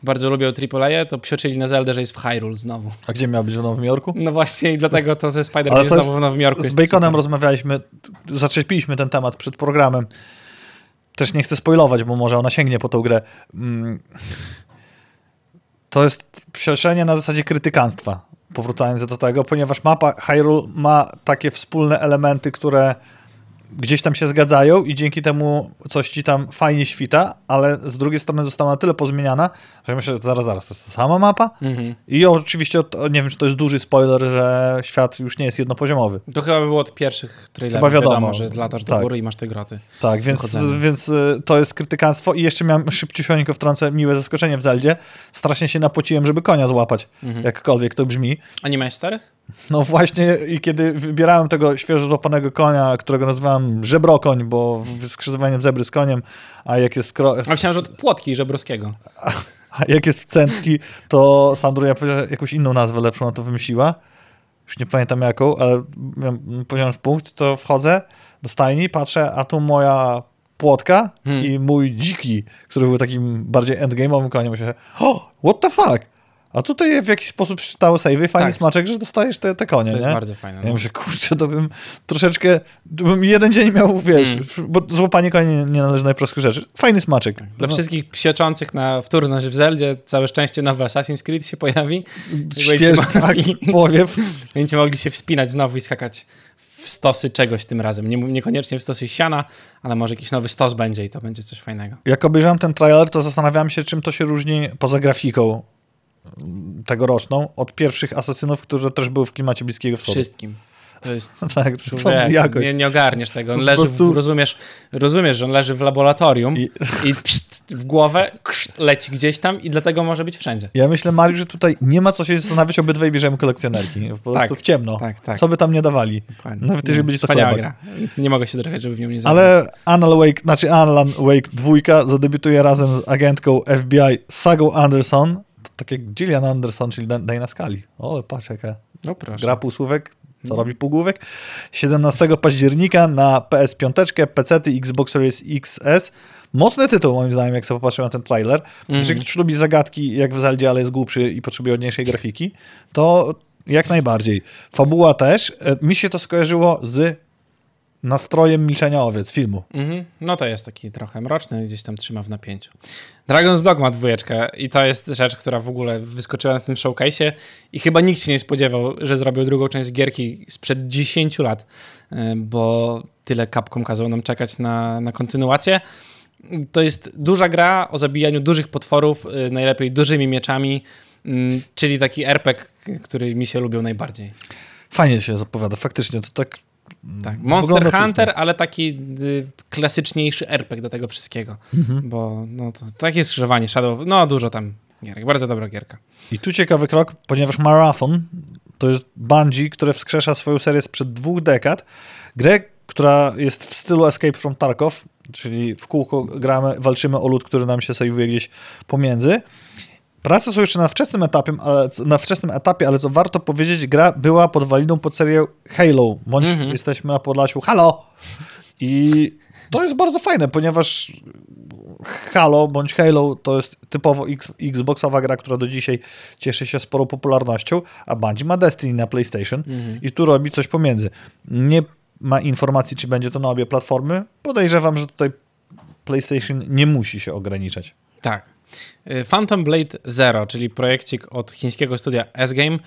bardzo lubią AAA, to psioczyli na Zelda, że jest w Hyrule znowu. A gdzie miał być w Nowym Jorku? No właśnie i dlatego to, że Spider-Man jest znowu w Nowym Jorku. Z Baconem super. rozmawialiśmy, zaczepiliśmy ten temat przed programem. Też nie chcę spoilować, bo może ona sięgnie po tą grę. Mm. To jest psioczenie na zasadzie krytykanstwa, powracając do tego, ponieważ mapa Hyrule ma takie wspólne elementy, które gdzieś tam się zgadzają i dzięki temu coś ci tam fajnie świta, ale z drugiej strony została na tyle pozmieniana, że myślę, że zaraz, zaraz, to jest ta sama mapa? Mhm. I oczywiście, nie wiem, czy to jest duży spoiler, że świat już nie jest jednopoziomowy. To chyba było od pierwszych trailerów. Chyba wiadomo. wiadomo, że latasz do Tak. góry i masz te groty. Tak, więc, więc y, to jest krytykanstwo i jeszcze miałem szybciusiońko wtrącę miłe zaskoczenie w Zeldzie. Strasznie się napociłem, żeby konia złapać, Mhm. jakkolwiek to brzmi. A nie miałeś starych? No właśnie i kiedy wybierałem tego świeżo złapanego konia, którego nazywałem żebrokoń, bo skrzyżowaniem zebry z koniem, a jak jest, kro... A myślałem, że od Płotki Żebrowskiego. a jak jest w centki, to Sandrunia jakąś inną nazwę lepszą na to wymyśliła. Już nie pamiętam jaką, ale powiedziałem w punkt, to wchodzę do stajni, patrzę, a tu moja płotka Hmm. i mój dziki, który był takim bardziej endgame'owym koniem. Myślę, o, what the fuck? A tutaj w jakiś sposób przeczytały savey, fajny Tak. smaczek, że dostajesz te, te konie, To jest nie? bardzo fajne. Ja No. myślę, kurczę, to bym troszeczkę, to bym jeden dzień miał, wiesz, Mm. bo złapanie koni nie, nie należy do najprostszych rzeczy. Fajny smaczek. Dla No, wszystkich psioczących na wtórność w Zeldzie, całe szczęście nowy Assassin's Creed się pojawi. Będziecie tak, powiew. Będziecie mogli się wspinać znowu i skakać w stosy czegoś tym razem. Nie, niekoniecznie w stosy siana, ale może jakiś nowy stos będzie i to będzie coś fajnego. Jak obejrzałem ten trailer, to zastanawiałem się, czym to się różni poza grafiką tegoroczną od pierwszych asasynów, które też były w klimacie Bliskiego Wschodu. Wszystkim. To jest... Tak, Człowiek, jakoś. nie, nie ogarniesz tego. On leży, prostu- w, rozumiesz, rozumiesz, że on leży w laboratorium I- i, pszt, w głowę kszt, leci gdzieś tam i dlatego może być wszędzie. Ja myślę, Mariusz, że tutaj nie ma co się zastanawiać, obydwaj bierzemy kolekcjonerki. Po prostu Tak, w ciemno. tak, tak. Co by tam nie dawali. Dokładnie. Nawet jeżeli będzie to gra. Nie mogę się doczekać, żeby w nią nie zagrać. Ale Alan Wake, znaczy Alan Wake dwójka zadebiutuje razem z agentką FBI Sagą Anderson, tak jak Gillian Anderson, czyli Dan- Dana Scully. O, patrz jaka No gra półsłówek, co robi półgłówek. 17 października na PS5, PC, Xbox Series XS. Mocny tytuł moim zdaniem, jak sobie popatrzyłem na ten trailer. Mhm. Jeżeli ktoś lubi zagadki jak w Zeldzie, ale jest głupszy i potrzebuje ładniejszej grafiki, to jak najbardziej. Fabuła też. E, Mi się to skojarzyło z nastrojem Milczenia Owiec filmu. Mhm. No to jest taki trochę mroczny, gdzieś tam trzyma w napięciu. Dragon's Dogma dwójeczka i to jest rzecz, która w ogóle wyskoczyła na tym showcase'ie i chyba nikt się nie spodziewał, że zrobił drugą część gierki sprzed 10 lat, y, bo tyle Capcom kazał nam czekać na, na kontynuację. To jest duża gra o zabijaniu dużych potworów, y, najlepiej dużymi mieczami, mm, czyli taki RPG, który mi się lubił najbardziej. Fajnie się zapowiada, faktycznie to tak. Tak. Monster Hunter, ale taki y, klasyczniejszy RPG do tego wszystkiego. Mhm. Bo no, to takie skrzyżowanie Shadow, no dużo tam gierek, bardzo dobra gierka. I tu ciekawy krok, ponieważ Marathon to jest Bungie, które wskrzesza swoją serię sprzed dwóch dekad. Grę, która jest w stylu Escape from Tarkov, czyli w kółko gramy, walczymy o lud, który nam się sejwuje gdzieś pomiędzy. Prace są jeszcze na wczesnym etapie, ale, na wczesnym etapie, ale co warto powiedzieć, gra była podwaliną pod serię Halo, bądź Mhm. jesteśmy na Podlasiu Halo. I to jest bardzo fajne, ponieważ Halo bądź Halo to jest typowo X, Xboxowa gra, która do dzisiaj cieszy się sporą popularnością, a Bungie ma Destiny na PlayStation i tu robi coś pomiędzy. Nie ma informacji, czy będzie to na obie platformy. Podejrzewam, że tutaj PlayStation nie musi się ograniczać. Tak. Y, Phantom Blade Zero, czyli projekcik od chińskiego studia S-Game,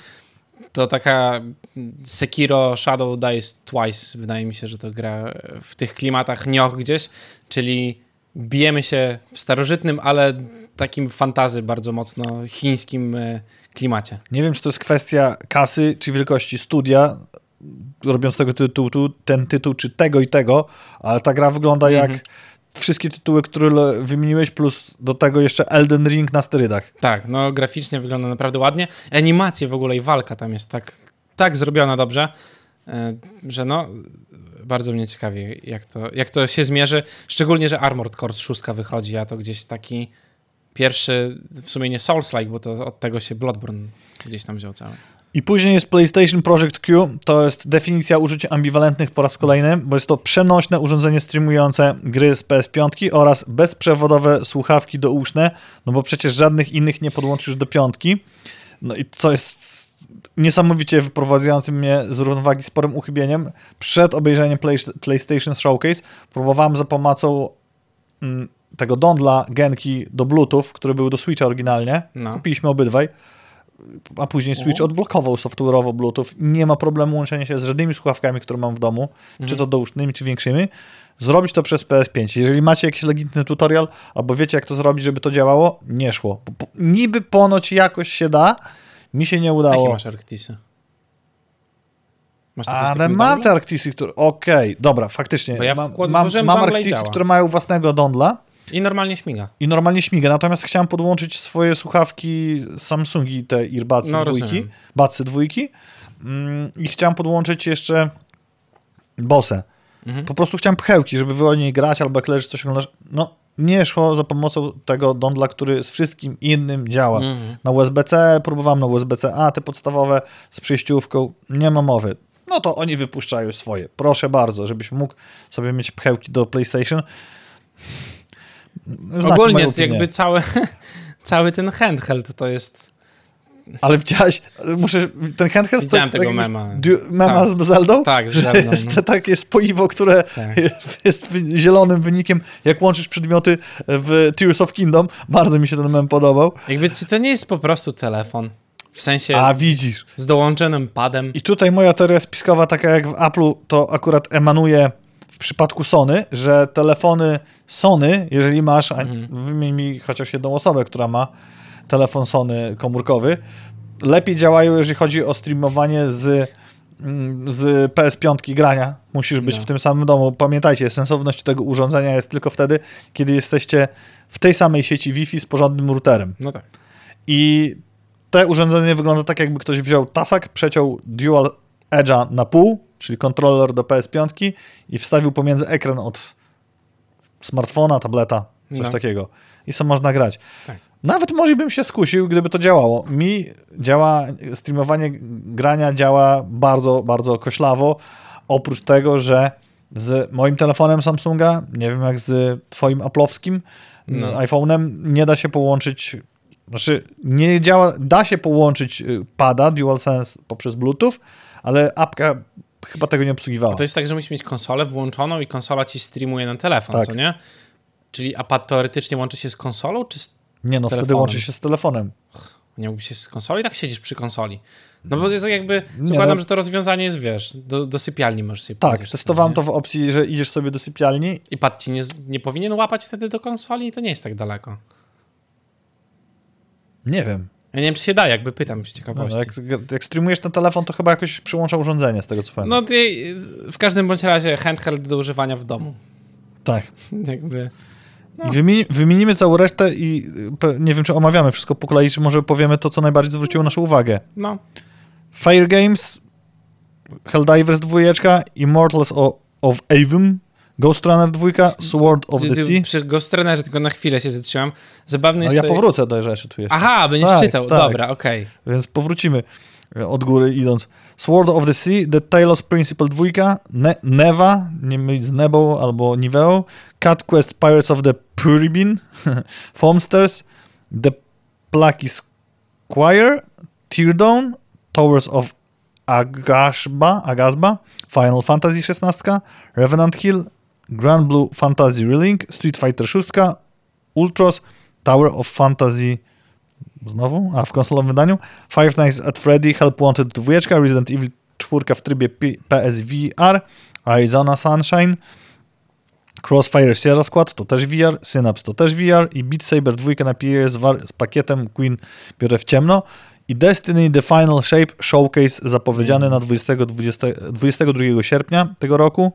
to taka mm, Sekiro Shadow Dice Twice, wydaje mi się, że to gra w tych klimatach nioch gdzieś, czyli bijemy się w starożytnym, ale takim fantazy bardzo mocno chińskim y, klimacie. Nie wiem, czy to jest kwestia kasy, czy wielkości studia, robiąc tego tytułu, ten tytuł, czy tego i tego, ale ta gra wygląda jak wszystkie tytuły, które wymieniłeś, plus do tego jeszcze Elden Ring na sterydach. Tak, no graficznie wygląda naprawdę ładnie. Animacje w ogóle i walka tam jest tak, tak zrobiona dobrze, e, że no bardzo mnie ciekawi, jak to, jak to się zmierzy. Szczególnie, że Armored Core 6 wychodzi, a to gdzieś taki pierwszy, w sumie nie Souls-like, bo to od tego się Bloodborne gdzieś tam wziął cały. I później jest PlayStation Project Q, to jest definicja użyć ambiwalentnych po raz kolejny, bo jest to przenośne urządzenie streamujące gry z PS5 oraz bezprzewodowe słuchawki douszne, no bo przecież żadnych innych nie podłączysz do piątki. No i co jest niesamowicie wyprowadzającym mnie z równowagi sporym uchybieniem. Przed obejrzeniem Play, PlayStation Showcase próbowałem za pomocą mm, tego dondla Genki do Bluetooth, który był do Switcha oryginalnie. No. Kupiliśmy obydwaj a później Switch odblokował software'owo Bluetooth. Nie ma problemu łączenia się z żadnymi słuchawkami, które mam w domu, Mhm. czy to dousznymi, czy większymi. Zrobić to przez PS5. Jeżeli macie jakiś legitny tutorial, albo wiecie, jak to zrobić, żeby to działało, nie szło. Po- Niby ponoć jakoś się da, mi się nie Jakie udało. masz Arctisy? Masz Ale mam te Arctisy, które... Okej, dobra, faktycznie. Bo ja mam mam, mam Arctisy, które mają własnego dondla I normalnie śmiga. i normalnie śmiga. Natomiast chciałem podłączyć swoje słuchawki Samsungi, te Earbudsy No, dwójki, rozumiem. Batsy dwójki mm, i chciałem podłączyć jeszcze Bose. Mhm. Po prostu chciałem pchełki, żeby wygodniej grać albo jak leżysz coś oglądasz. No, nie szło za pomocą tego dondla, który z wszystkim innym działa. Mhm. Na USB-C próbowałem na USB-C-A, te podstawowe z przejściówką, nie ma mowy. No to oni wypuszczają swoje. Proszę bardzo, żebyś mógł sobie mieć pchełki do PlayStation. Znacie Ogólnie jakby cały, cały ten handheld to jest... Ale widziałeś, muszę, ten handheld Widziałem to tego jest tak mema. Du, mema Tak. z Zeldą? Tak, z Zeldą, Jest no. takie spoiwo, które Tak. jest zielonym wynikiem, jak łączysz przedmioty w Tears of Kingdom. Bardzo mi się ten mem podobał. Jakby czy to nie jest po prostu telefon? W sensie A widzisz. z dołączonym padem. I tutaj moja teoria spiskowa, taka jak w Apple'u, to akurat emanuje w przypadku Sony, że telefony Sony, jeżeli masz, a wymień mi chociaż jedną osobę, która ma telefon Sony komórkowy, lepiej działają, jeżeli chodzi o streamowanie z, mm, z PS5 grania. Musisz być No. w tym samym domu. Pamiętajcie, sensowność tego urządzenia jest tylko wtedy, kiedy jesteście w tej samej sieci Wi-Fi z porządnym routerem. No tak. I te urządzenie wygląda tak, jakby ktoś wziął tasak, przeciął Dual Edge'a na pół, czyli kontroler do PS5 i wstawił pomiędzy ekran od smartfona, tableta, coś No. takiego. I co można grać. Tak. Nawet może bym się skusił, gdyby to działało. Mi działa, streamowanie grania działa bardzo, bardzo koślawo. Oprócz tego, że z moim telefonem Samsunga, nie wiem jak z twoim Apple'owskim No. iPhone'em, nie da się połączyć znaczy, nie działa, da się połączyć y, pada DualSense poprzez Bluetooth, ale apka chyba tego nie obsługiwała. A to jest tak, że musisz mieć konsolę włączoną i konsola ci streamuje na telefon, Tak. co nie? Czyli apad teoretycznie łączy się z konsolą, czy z... nie no, wtedy telefonem. łączy się z telefonem. nie mógłby się z konsoli? I tak siedzisz przy konsoli. No bo jest jakby, Nie, zakładam, no- że to rozwiązanie jest, wiesz, do, do sypialni możesz sobie Tak, testowałem to w opcji, że idziesz sobie do sypialni. I pad ci nie, nie powinien łapać wtedy do konsoli i to nie jest tak daleko. Nie wiem. Ja nie wiem, czy się da, jakby pytam z No, ciekawości. jak, jak streamujesz na telefon, to chyba jakoś przyłącza urządzenie, z tego co pamiętam. No w każdym bądź razie handheld do używania w domu. Tak. Jakby... I wymieni, wymienimy całą resztę i nie wiem, czy omawiamy wszystko po kolei, czy może powiemy to, co najbardziej zwróciło naszą uwagę. No, Fire Games, Helldivers 2, Immortals of, of Avum, Ghost Runner 2, Sword of the Sea. Przy Ghost Runnerze tylko na chwilę się zatrzymam. Zabawny No, jest ja to... powrócę do rzeczy tu jeszcze. Aha, będziesz Tak, czytał. tak. Dobra, okej. Więc powrócimy od góry idąc. Sword of the Sea, The Talos Principle 2, ne Neva, nie mylić z Nebą albo Niveo, Cat Quest Pirates of the Puribin, Foamsters, The Plucky Squire, Teardown, Towers of Agashba, Agasba, Final Fantasy XVI, Revenant Hill, Grand Blue Fantasy Relink, Street Fighter 6, Ultros, Tower of Fantasy Znowu? A, w konsolowym wydaniu. Five Nights at Freddy, Help Wanted 2, Resident Evil 4 w trybie PSVR, Arizona Sunshine, Crossfire Sierra Squad to też VR, Synapse to też VR i Beat Saber 2 na PS war- z pakietem Queen biorę w ciemno i Destiny The Final Shape Showcase zapowiedziany na 20, 20, 22 sierpnia tego roku.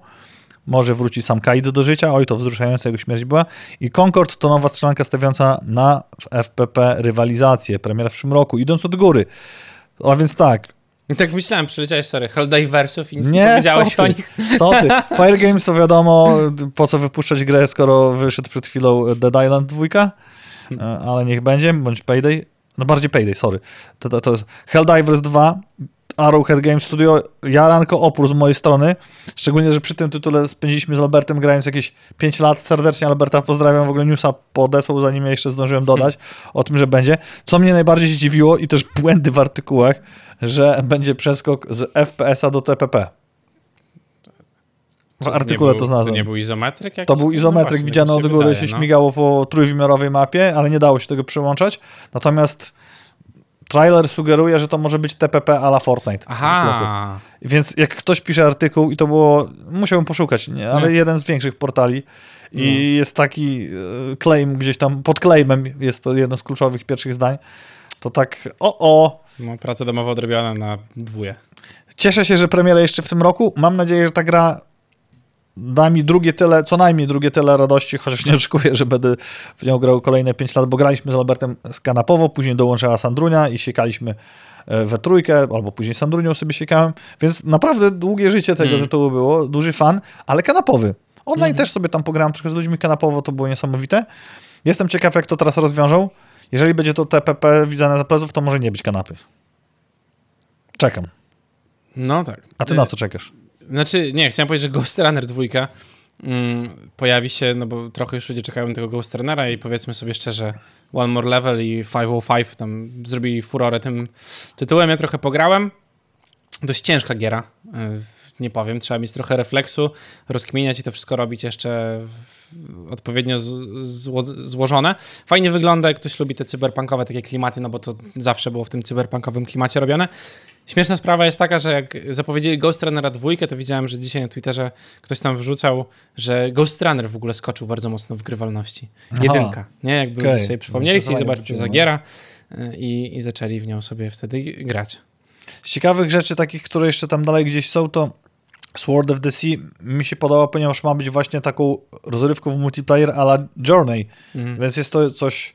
Może wróci sam Kaido do życia, oj to wzruszająca jego śmierć była. I Concord to nowa strzelanka stawiająca na FPP rywalizację, premiera w przyszłym roku, idąc od góry. A więc tak, I tak myślałem, przeleciałeś, sorry, Helldiversów i nic nie, nie, powiedziałeś co o ty, nich. co ty. Fire Games to wiadomo, po co wypuszczać grę, skoro wyszedł przed chwilą Dead Island 2, E, ale niech będzie, bądź Payday. no bardziej Payday, sorry. To, to, to jest Helldivers 2, Arrowhead Game Studio, jaranko opór z mojej strony, szczególnie, że przy tym tytule spędziliśmy z Albertem grając jakieś 5 lat. Serdecznie Alberta pozdrawiam, w ogóle newsa podesłał, zanim ja jeszcze zdążyłem dodać o tym, że będzie. Co mnie najbardziej zdziwiło i też błędy w artykułach, że będzie przeskok z FPS-a do TPP. W To artykule to był, znalazłem. To nie był izometryk? To był No izometryk, widziano tak od mi się góry, wydaje, się no. śmigało po trójwymiarowej mapie, ale nie dało się tego przełączać. Natomiast trailer sugeruje, że to może być TPP a la Fortnite. Aha, Więc jak ktoś pisze artykuł i to było, musiałbym poszukać, nie? ale Nie. jeden z większych portali i No. jest taki e, claim gdzieś tam, pod claimem jest to jedno z kluczowych pierwszych zdań, to tak o o, no, praca domowa odrobiona na dwóje. Cieszę się, że premiera jeszcze w tym roku. Mam nadzieję, że ta gra da mi drugie tyle, co najmniej drugie tyle radości, chociaż nie oczekuję, że będę w nią grał kolejne 5 lat, bo graliśmy z Albertem skanapowo, później dołączyła Sandrunia i siekaliśmy e, we trójkę, albo później Sandrunią sobie siekałem, więc naprawdę długie życie tego Mm. tytułu było, duży fan, ale kanapowy. Online Mhm. też sobie tam pograłem trochę z ludźmi kanapowo, to było niesamowite. Jestem ciekaw, jak to teraz rozwiążą. Jeżeli będzie to TPP widziane za pleców, to może nie być kanapy. Czekam. No tak. A ty Y, na co czekasz? Znaczy, nie, chciałem powiedzieć, że Ghost Runner 2 mm, pojawi się, no bo trochę już ludzie czekają na tego Ghost Runnera i powiedzmy sobie szczerze, One More Level i 505 tam zrobili furorę tym tytułem. Ja trochę pograłem. Dość ciężka giera, y, nie powiem. Trzeba mieć trochę refleksu, rozkminiać i to wszystko robić jeszcze odpowiednio zło, złożone. Fajnie wygląda, jak ktoś lubi te cyberpunkowe takie klimaty, no bo to zawsze było w tym cyberpunkowym klimacie robione. Śmieszna sprawa jest taka, że jak zapowiedzieli Ghost Runnera dwójkę, to widziałem, że dzisiaj na Twitterze ktoś tam wrzucał, że Ghost Runner w ogóle skoczył bardzo mocno w grywalności. Aha. Jedynka, nie? Jakby ludzie sobie przypomnieli, chcieli zobaczyć, co za wróciło, giera y, i, i zaczęli w nią sobie wtedy grać. Z ciekawych rzeczy, takich, które jeszcze tam dalej gdzieś są, to Sword of the Sea mi się podoba, ponieważ ma być właśnie taką rozrywką w multiplayer a la Journey, Mhm. więc jest to coś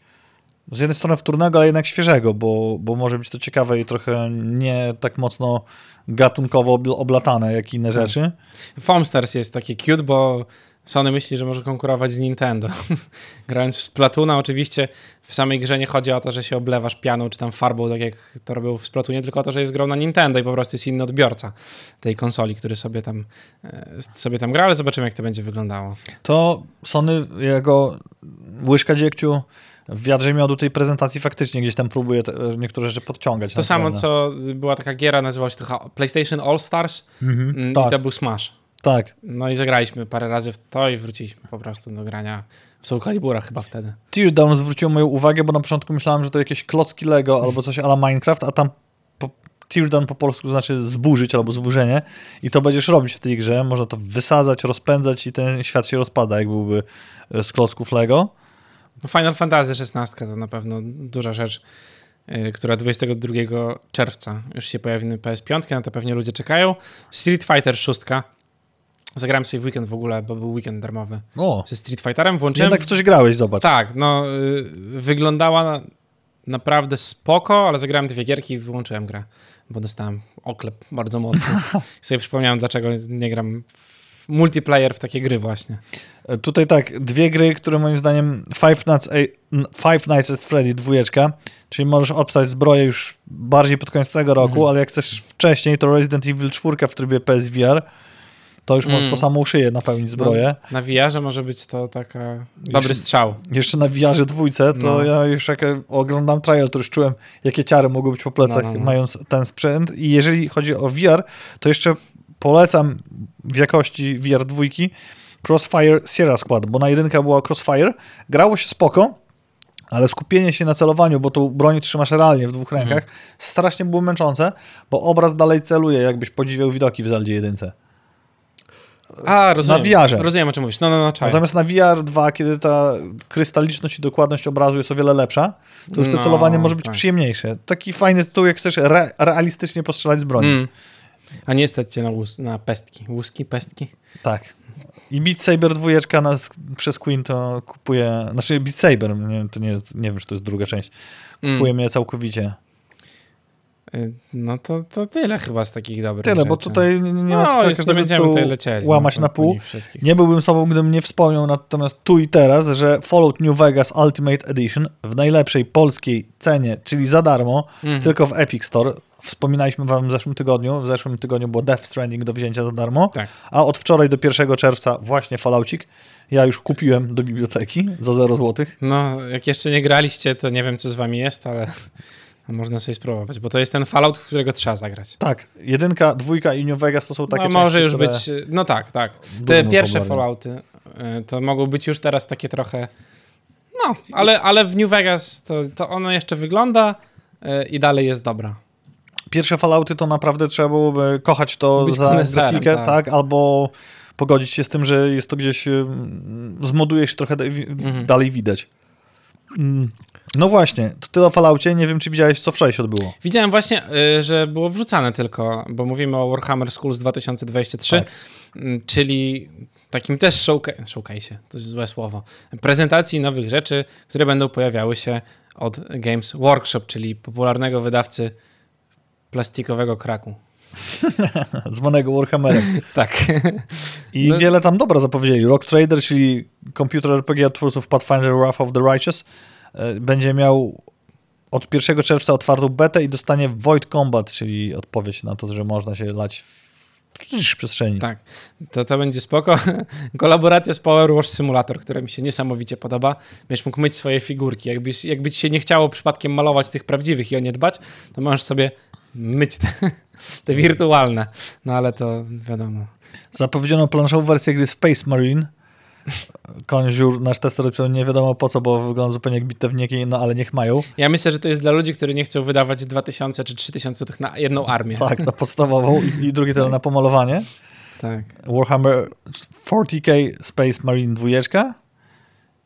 z jednej strony wtórnego, ale jednak świeżego, bo, bo może być to ciekawe i trochę nie tak mocno gatunkowo obl- oblatane jak inne Tak. rzeczy. Foamstars jest taki cute, bo Sony myśli, że może konkurować z Nintendo. Grając w Splatuna, oczywiście w samej grze nie chodzi o to, że się oblewasz pianą czy tam farbą, tak jak to robił w Splatunie, tylko o to, że jest grą na Nintendo i po prostu jest inny odbiorca tej konsoli, który sobie tam, e, sobie tam gra, ale zobaczymy, jak to będzie wyglądało. To Sony, jego łyżka dziegciu w wiadrze miodu tej prezentacji faktycznie gdzieś tam próbuje te, niektóre rzeczy podciągać. To samo, co była taka giera, nazywała się to PlayStation All Stars Mhm, mm, i tak, to był Smash. tak. No i zagraliśmy parę razy w to i wróciliśmy po prostu do grania w Soul Calibura chyba wtedy. Teardown zwróciło moją uwagę, bo na początku myślałem, że to jakieś klocki Lego albo coś ala Minecraft, a tam po, Teardown po polsku znaczy zburzyć albo zburzenie i to będziesz robić w tej grze. Można to wysadzać, rozpędzać i ten świat się rozpada, jak byłby e, z klocków Lego. No Final Fantasy XVI to na pewno duża rzecz, yy, która 22 czerwca już się pojawi na PS5, na to pewnie ludzie czekają. Street Fighter 6. Zagrałem sobie w weekend w ogóle, bo był weekend darmowy. O, Ze Street Fighterem włączyłem... jednak w coś grałeś, zobacz. Tak, no yy, wyglądała na, naprawdę spoko, ale zagrałem dwie gierki i wyłączyłem grę, bo dostałem oklep bardzo mocno. I sobie przypomniałem, dlaczego nie gram w multiplayer w takie gry właśnie. Tutaj tak, dwie gry, które moim zdaniem Five Nights, Five Nights at Freddy dwójeczka, czyli możesz obstać zbroję już bardziej pod koniec tego roku, Mhm. ale jak chcesz wcześniej, to Resident Evil 4 w trybie PSVR, to już możesz Mm. po samą szyję napełnić zbroję. Na VR-ze może być to taka dobry strzał. Jeszcze na VR dwójce, to No. ja już jak oglądam trial, to już czułem, jakie ciary mogą być po plecach, No, no, no. mając ten sprzęt. I jeżeli chodzi o VR, to jeszcze polecam w jakości VR dwójki Crossfire Sierra Squad, bo na jedynka była Crossfire, grało się spoko, ale skupienie się na celowaniu, bo tą broń trzymasz realnie w dwóch Mhm. rękach, strasznie było męczące, bo obraz dalej celuje, jakbyś podziwiał widoki w Zeldzie jedynce. A, rozumiem. VR-ze. Rozumiem, o czym mówisz. No, no, no, czaj. Natomiast na VR 2, kiedy ta krystaliczność i dokładność obrazu jest o wiele lepsza, to już to No, celowanie może być tak. przyjemniejsze. Taki fajny tytuł, jak chcesz re realistycznie postrzelać z broni. Mm. A nie stać cię na, łus- na pestki. Łuski, pestki? Tak. I Beat Saber dwójeczka nas, przez Queen to kupuje, znaczy Beat Saber, nie, to nie, jest- nie wiem, czy to jest druga część, Mm. kupuje mnie całkowicie. Y, no to, to tyle chyba z takich dobrych Tyle, rzeczy. bo tutaj nie nie no, ma co nie każdego będziemy tu tutaj lecieli. łamać no, na pół. Nie byłbym sobą, gdybym nie wspomniał natomiast tu i teraz, że Fallout New Vegas Ultimate Edition w najlepszej polskiej cenie, czyli za darmo, Mhm. tylko w Epic Store. Wspominaliśmy wam w zeszłym tygodniu. W zeszłym tygodniu było Death Stranding do wzięcia za darmo, Tak. a od wczoraj do 1 czerwca właśnie Falloucik. Ja już kupiłem do biblioteki za 0 zł. No, jak jeszcze nie graliście, to nie wiem, co z wami jest, ale można sobie spróbować, bo to jest ten Fallout, w którego trzeba zagrać. Tak, jedynka, dwójka i New Vegas to są takie no, części, może już które... być, no tak, tak. Te pierwsze pobrali. Fallouty y, to mogą być już teraz takie trochę, no, ale, ale w New Vegas to, to ono jeszcze wygląda y, i dalej jest dobra. Pierwsze Fallouty to naprawdę trzeba byłoby kochać to Być za grafikę, tak. tak. albo pogodzić się z tym, że jest to gdzieś mm, zmoduje się trochę Mhm. dalej widać. Mm, No właśnie, to tyle o Falloutie, nie wiem czy widziałeś co wczoraj się odbyło. Widziałem właśnie, y, że było wrzucane tylko, bo mówimy o Warhammer Schools 2023, Tak. mm, czyli takim też showca- showcase, to jest złe słowo, prezentacji nowych rzeczy, które będą pojawiały się od Games Workshop, czyli popularnego wydawcy plastikowego kraku. Zwanego Warhammerem. Tak. I No- wiele tam dobra zapowiedzieli. Rock Trader, czyli komputer RPG od twórców Pathfinder Wrath of the Righteous, e, będzie miał od 1 czerwca otwartą betę i dostanie Void Combat, czyli odpowiedź na to, że można się lać w przestrzeni. Tak, to, to będzie spoko. Kolaboracja z Power Wash Simulator, która mi się niesamowicie podoba. Będziesz mógł myć swoje figurki. Jakbyś, jakby ci się nie chciało przypadkiem malować tych prawdziwych i o nie dbać, to możesz sobie myć te, te wirtualne. No ale to wiadomo. Zapowiedziano planszową wersję gry Space Marine. Konżur, nasz tester napisał nie wiadomo po co, bo wygląda zupełnie jak bitewniki, no ale niech mają. Ja myślę, że to jest dla ludzi, którzy nie chcą wydawać 2000 czy 3000 złotych na jedną armię. Tak, na podstawową i, i drugi tyle na pomalowanie. tak Warhammer 40k Space Marine 2.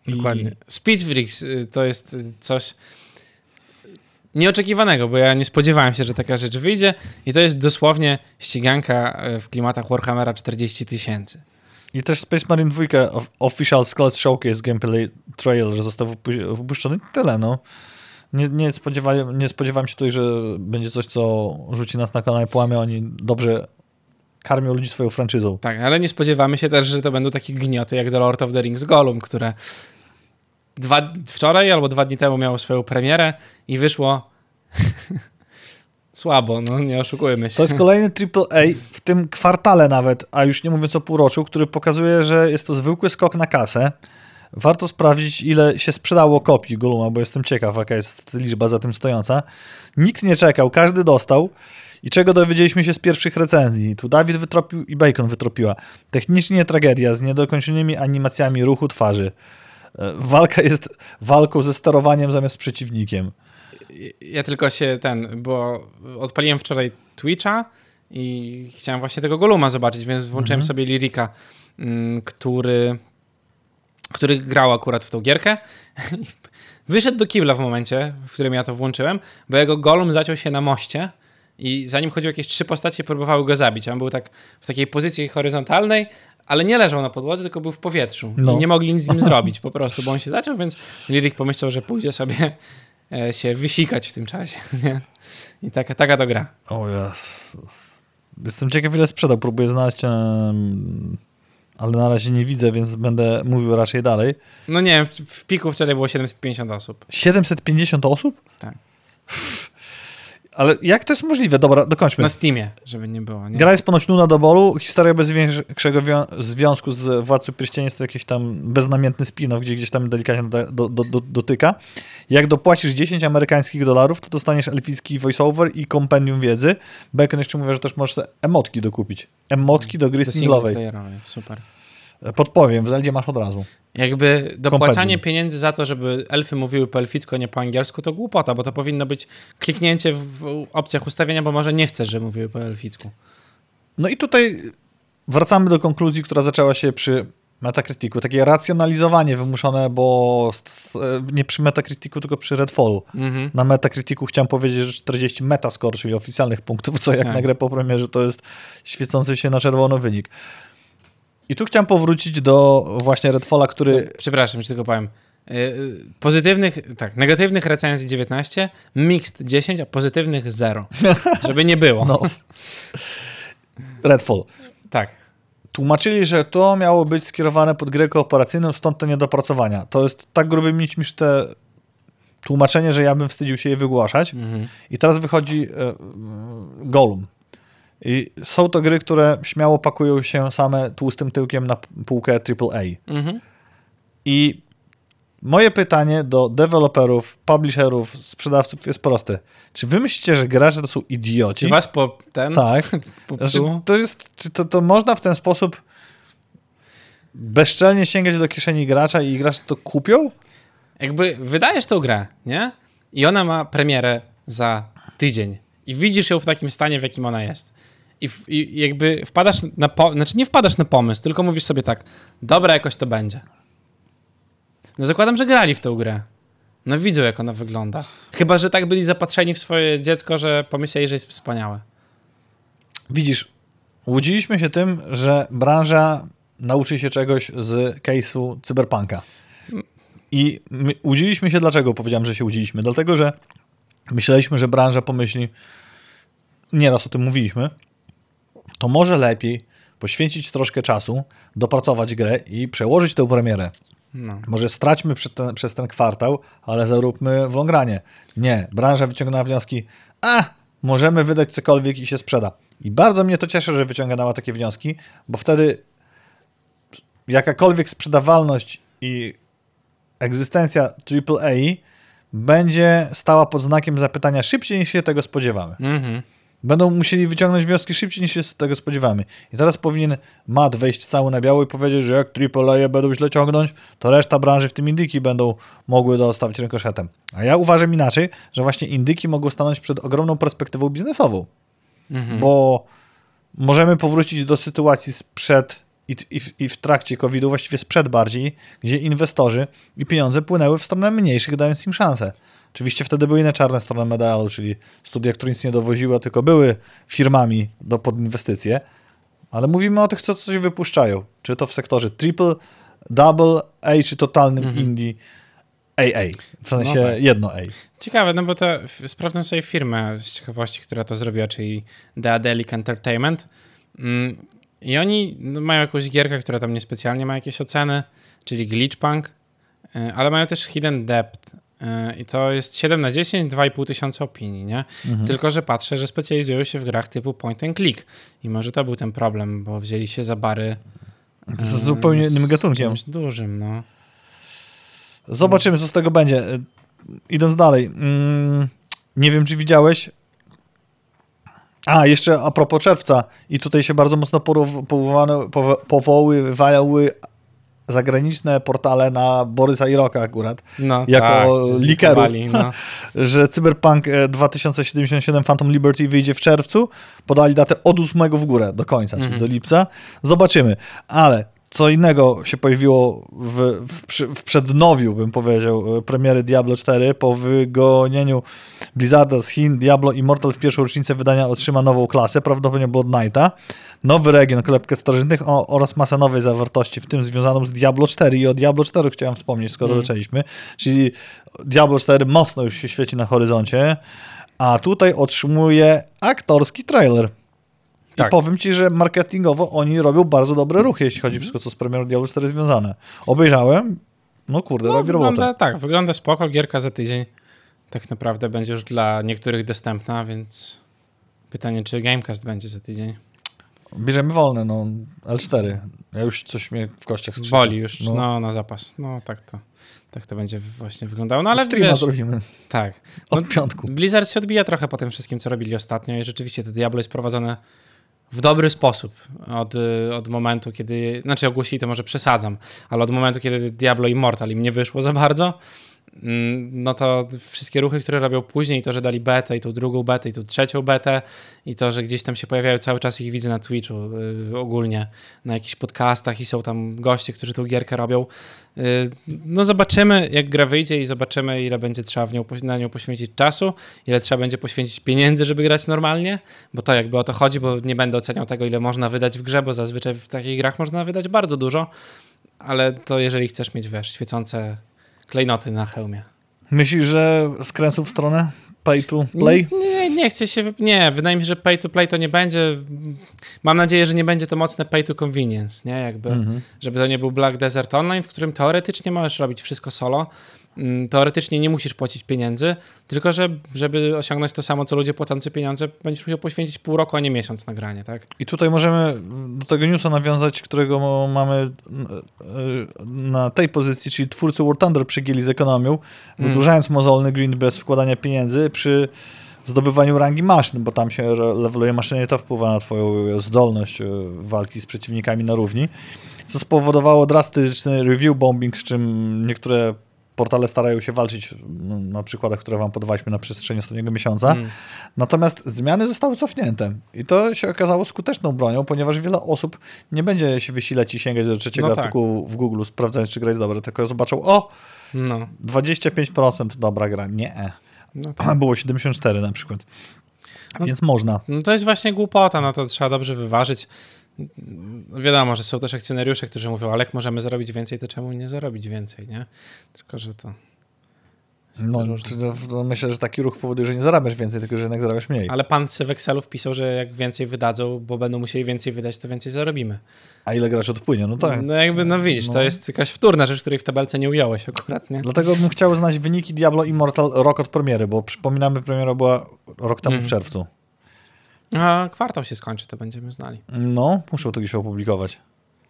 I- dokładnie. Speed Freaks y, to jest y, coś nieoczekiwanego, bo ja nie spodziewałem się, że taka rzecz wyjdzie i to jest dosłownie ściganka y, w klimatach Warhammera 40 tysięcy. I też Space Marine 2 of- Official Skulls Showcase Gameplay Trailer został wypu- wypuszczony. Tyle, no. Nie, nie, spodziewałem, nie spodziewałem się tutaj, że będzie coś, co rzuci nas na kanał i połamie. Oni dobrze karmią ludzi swoją franczyzą. Tak, ale nie spodziewamy się też, że to będą takie gnioty jak The Lord of the Rings Gollum, które dwa, wczoraj albo dwa dni temu miało swoją premierę i wyszło słabo, no nie oszukujmy się. To jest kolejny AAA w tym kwartale nawet, a już nie mówiąc o półroczu, który pokazuje, że jest to zwykły skok na kasę. Warto sprawdzić, ile się sprzedało kopii Goluma, bo jestem ciekaw, jaka jest liczba za tym stojąca. Nikt nie czekał, każdy dostał. I czego dowiedzieliśmy się z pierwszych recenzji? Tu Dawid wytropił i Bacon wytropiła. Technicznie tragedia z niedokończonymi animacjami ruchu twarzy. E, Walka jest walką ze sterowaniem zamiast przeciwnikiem. Ja tylko się ten, bo odpaliłem wczoraj Twitcha i chciałem właśnie tego Goluma zobaczyć, więc włączyłem Mhm. sobie Lirika, mm, który, który grał akurat w tą gierkę. Wyszedł do kibla w momencie, w którym ja to włączyłem, bo jego Golum zaciął się na moście i zanim chodził jakieś trzy postacie, próbowały go zabić. On był tak w takiej pozycji horyzontalnej, ale nie leżał na podłodze, tylko był w powietrzu. No. I nie mogli nic z nim zrobić po prostu, bo on się zaciął, więc Lirik pomyślał, że pójdzie sobie e, się wysikać w tym czasie. Nie? I taka, taka to gra. O jas. Jestem ciekaw, ile sprzedał. Próbuję znaleźć, ale na razie nie widzę, więc będę mówił raczej dalej. No nie wiem, w, w piku wczoraj było 750 osób. 750 osób? Tak. Ale jak to jest możliwe? Dobra, dokończmy. Na Steamie, żeby nie było. Nie? Gra jest ponoć nudna do bolu. Historia bez większego wią- związku z Władcą Pierścieni jest to jakiś tam beznamiętny spin-off, gdzie gdzieś tam delikatnie do, do, do, do, dotyka. Jak dopłacisz 10 amerykańskich dolarów, to dostaniesz elficki voiceover i kompendium wiedzy. Bacon jeszcze mówi, że też możesz emotki dokupić. Emotki do gry Do singlowej. super. Podpowiem, w Zeldzie masz od razu. Jakby dopłacanie pieniędzy za to, żeby elfy mówiły po elficku, a nie po angielsku, to głupota, bo to powinno być kliknięcie w opcjach ustawienia, bo może nie chcesz, żeby mówiły po elficku. No i tutaj wracamy do konkluzji, która zaczęła się przy Metacriticu. Takie racjonalizowanie wymuszone, bo nie przy Metacriticu, tylko przy Redfallu. Mhm. Na Metacriticu chciałem powiedzieć, że 40 metascore, czyli oficjalnych punktów, co jak Tak. na grę po premierze to jest świecący się na czerwono wynik. I tu chciałem powrócić do właśnie Redfalla, który... To, przepraszam, że tylko powiem. Y, pozytywnych, tak, negatywnych recenzji 19, mixed 10, a pozytywnych 0. Żeby nie było. No. Redfall. Tak. Tłumaczyli, że to miało być skierowane pod grę kooperacyjną, stąd te niedopracowania. To jest tak gruby mieć niż te tłumaczenie, że ja bym wstydził się je wygłaszać. Mhm. I teraz wychodzi e, Golum. I są to gry, które śmiało pakują się same tłustym tyłkiem na półkę AAA. Mhm. I moje pytanie do deweloperów, publisherów, sprzedawców jest proste. Czy wy myślicie, że gracze to są idioci? Czy was po ten Tak. popsuło? Znaczy, to jest, czy to, to można w ten sposób bezczelnie sięgać do kieszeni gracza i gracze to kupią? Jakby wydajesz tą grę, nie? I ona ma premierę za tydzień. I widzisz ją w takim stanie, w jakim ona jest. I, w, i jakby wpadasz na po, znaczy nie wpadasz na pomysł, tylko mówisz sobie tak, dobra, jakoś to będzie. No zakładam, że grali w tę grę. No widzą, jak ona wygląda. Chyba, że tak byli zapatrzeni w swoje dziecko, że pomyśleli, że jest wspaniałe. Widzisz, łudziliśmy się tym, że branża nauczy się czegoś z case'u cyberpunka. I my łudziliśmy się, dlaczego powiedziałem, że się łudziliśmy? Dlatego, że myśleliśmy, że branża pomyśli, nieraz o tym mówiliśmy, to może lepiej poświęcić troszkę czasu, dopracować grę i przełożyć tę premierę. No. Może straćmy ten, przez ten kwartał, ale zaróbmy w longranie. Nie, branża wyciągnęła wnioski, a możemy wydać cokolwiek i się sprzeda. I bardzo mnie to cieszy, że wyciągnęła takie wnioski, bo wtedy jakakolwiek sprzedawalność i egzystencja AAA będzie stała pod znakiem zapytania szybciej niż się tego spodziewamy. Mhm. Będą musieli wyciągnąć wnioski szybciej niż się tego spodziewamy. I teraz powinien Matt wejść cały na biało i powiedzieć, że jak AAA będą źle ciągnąć, to reszta branży, w tym indyki, będą mogły dostawić rękoszetem. A ja uważam inaczej, że właśnie indyki mogą stanąć przed ogromną perspektywą biznesową. Mhm. Bo możemy powrócić do sytuacji sprzed i, i, w- i w trakcie COVID-u, właściwie sprzed bardziej, gdzie inwestorzy i pieniądze płynęły w stronę mniejszych, dając im szansę. Oczywiście wtedy były inne czarne strony medalu, czyli studia, które nic nie dowoziły, tylko były firmami do podinwestycje, ale mówimy o tych, co coś wypuszczają. Czy to w sektorze triple, double A, czy totalnym indie AA. W sensie No tak. jedno A. Ciekawe, no bo to sprawdzam sobie firmę z ciekawości, która to zrobiła, czyli Deadelic Entertainment. Mm, I oni mają jakąś gierkę, która tam niespecjalnie ma jakieś oceny, czyli Glitchpunk, y, ale mają też Hidden Depth. y, I to jest 7 na 10, 2,5 tysiąca opinii, nie? Tylko, że patrzę, że specjalizują się w grach typu point and click. I może to był ten problem, bo wzięli się za bary Z y, zupełnie innym z gatunkiem. czymś dużym, no. Zobaczymy, co z tego będzie. Idąc dalej. mm, Nie wiem, czy widziałeś. A, jeszcze a propos czerwca. I tutaj się bardzo mocno powołano- powo- powoływały zagraniczne portale na Borysa i Roka akurat, no Jako tak, likerów. No. że Cyberpunk e, 2077 Phantom Liberty wyjdzie w czerwcu. Podali datę od 8 w górę do końca, czyli do lipca. Zobaczymy. Ale co innego się pojawiło w, w, w przednowiu, bym powiedział, e, premiery Diablo 4. Po wygonieniu Blizzarda z Chin, Diablo Immortal w pierwszą rocznicę wydania otrzyma nową klasę, prawdopodobnie Blood Knighta, nowy region, klepkę starożytnych o, oraz masę nowej zawartości, w tym związaną z Diablo 4 i o Diablo 4 chciałem wspomnieć, skoro Mm. zaczęliśmy, czyli Diablo 4 mocno już się świeci na horyzoncie, a tutaj otrzymuje aktorski trailer. I Tak. powiem ci, że marketingowo oni robią bardzo dobre ruchy, jeśli chodzi o wszystko, co z premierą Diablo 4 związane. Obejrzałem, no kurde, No, robi wygląda, robotę. tak, wygląda spoko, gierka za tydzień tak naprawdę będzie już dla niektórych dostępna, więc pytanie, czy Gamecast będzie za tydzień. Bierzemy wolne, no, L4. Ja już coś mnie w kościach strzela. Boli już, no. na zapas. No tak to, tak to będzie właśnie wyglądało. No ale Streama wiesz, zrobimy tak. od No, piątku. Blizzard się odbija trochę po tym wszystkim, co robili ostatnio i rzeczywiście to Diablo jest prowadzone w dobry sposób od, od momentu, kiedy, znaczy ogłosili to może przesadzam, ale od momentu, kiedy Diablo Immortal im nie wyszło za bardzo, no to wszystkie ruchy, które robią później, to, że dali betę i tą drugą betę i tą trzecią betę i to, że gdzieś tam się pojawiają cały czas ich widzę na Twitchu y, ogólnie, na jakichś podcastach i są tam goście, którzy tą gierkę robią. Y, no zobaczymy, jak gra wyjdzie i zobaczymy, ile będzie trzeba w nią, na nią poświęcić czasu, ile trzeba będzie poświęcić pieniędzy, żeby grać normalnie, bo to jakby o to chodzi, bo nie będę oceniał tego, ile można wydać w grze, bo zazwyczaj w takich grach można wydać bardzo dużo, ale to jeżeli chcesz mieć, wiesz, świecące klejnoty na hełmie. Myślisz, że skręcą w stronę pay to play? Nie, nie chcę się. Nie, wydaje mi się, że pay to play to nie będzie. Mam nadzieję, że nie będzie to mocne pay to convenience, nie? Jakby, Mhm. żeby to nie był Black Desert Online, w którym teoretycznie możesz robić wszystko solo. Mm, Teoretycznie nie musisz płacić pieniędzy, tylko że, żeby osiągnąć to samo, co ludzie płacący pieniądze, będziesz musiał poświęcić pół roku, a nie miesiąc na granie, tak? I tutaj możemy do tego newsa nawiązać, którego mamy e, na tej pozycji, czyli twórcy War Thunder przygięli z ekonomią, wydłużając mozolny green bez wkładania pieniędzy przy zdobywaniu rangi maszyn, bo tam się leveluje maszyny i to wpływa na twoją zdolność e, walki z przeciwnikami na równi, co spowodowało drastyczny review bombing, z czym niektóre portale starają się walczyć no, na przykładach, które wam podawaliśmy na przestrzeni ostatniego miesiąca. Mm. Natomiast zmiany zostały cofnięte i to się okazało skuteczną bronią, ponieważ wiele osób nie będzie się wysilać i sięgać do trzeciego No tak. artykułu w Google, sprawdzając, czy gra jest dobra, tylko zobaczą, o, No, 25% dobra gra. Nie. no tak. Było 74 na przykład. No- Więc można. No to jest właśnie głupota, no to trzeba dobrze wyważyć. Wiadomo, że są też akcjonariusze, którzy mówią, ale jak możemy zarobić więcej, to czemu nie zarobić więcej, nie? Tylko, że to... No, myślę, że taki ruch powoduje, że nie zarabiasz więcej, tylko że jednak zarabiasz mniej. Ale pan z Wexelu wpisał, że jak więcej wydadzą, bo będą musieli więcej wydać, to więcej zarobimy. A ile grasz odpłynie? No tak. No jakby, no widzisz, No. to jest jakaś wtórna rzecz, której w tabelce nie ująłeś akurat, nie? Dlatego bym chciał znać wyniki Diablo Immortal rok od premiery, bo przypominamy, premiera była rok temu w Mhm. czerwcu. A kwartał się skończy, to będziemy znali. No, muszą to gdzieś opublikować.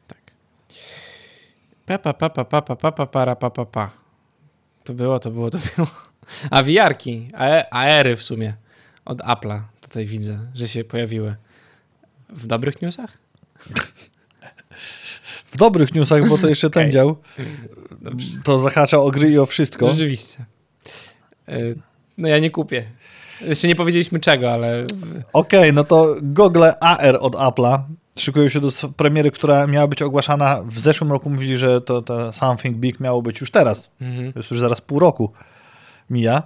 Tak. Pa pa pa pa para, pa pa. pa. To było, to było, to było. A wiarki, aery w sumie od Apple'a tutaj widzę, że się pojawiły. W dobrych newsach? W dobrych newsach, bo to jeszcze ten dział. Dobrze. To zahacza o gry i o wszystko. Rzeczywiście. E, no ja nie kupię. Jeszcze nie powiedzieliśmy czego, ale Okej, no to Google AR od Apple'a szykują się do premiery, która miała być ogłaszana w zeszłym roku. Mówili, że to, to Something Big miało być już teraz. mhm. To jest już zaraz pół roku mija.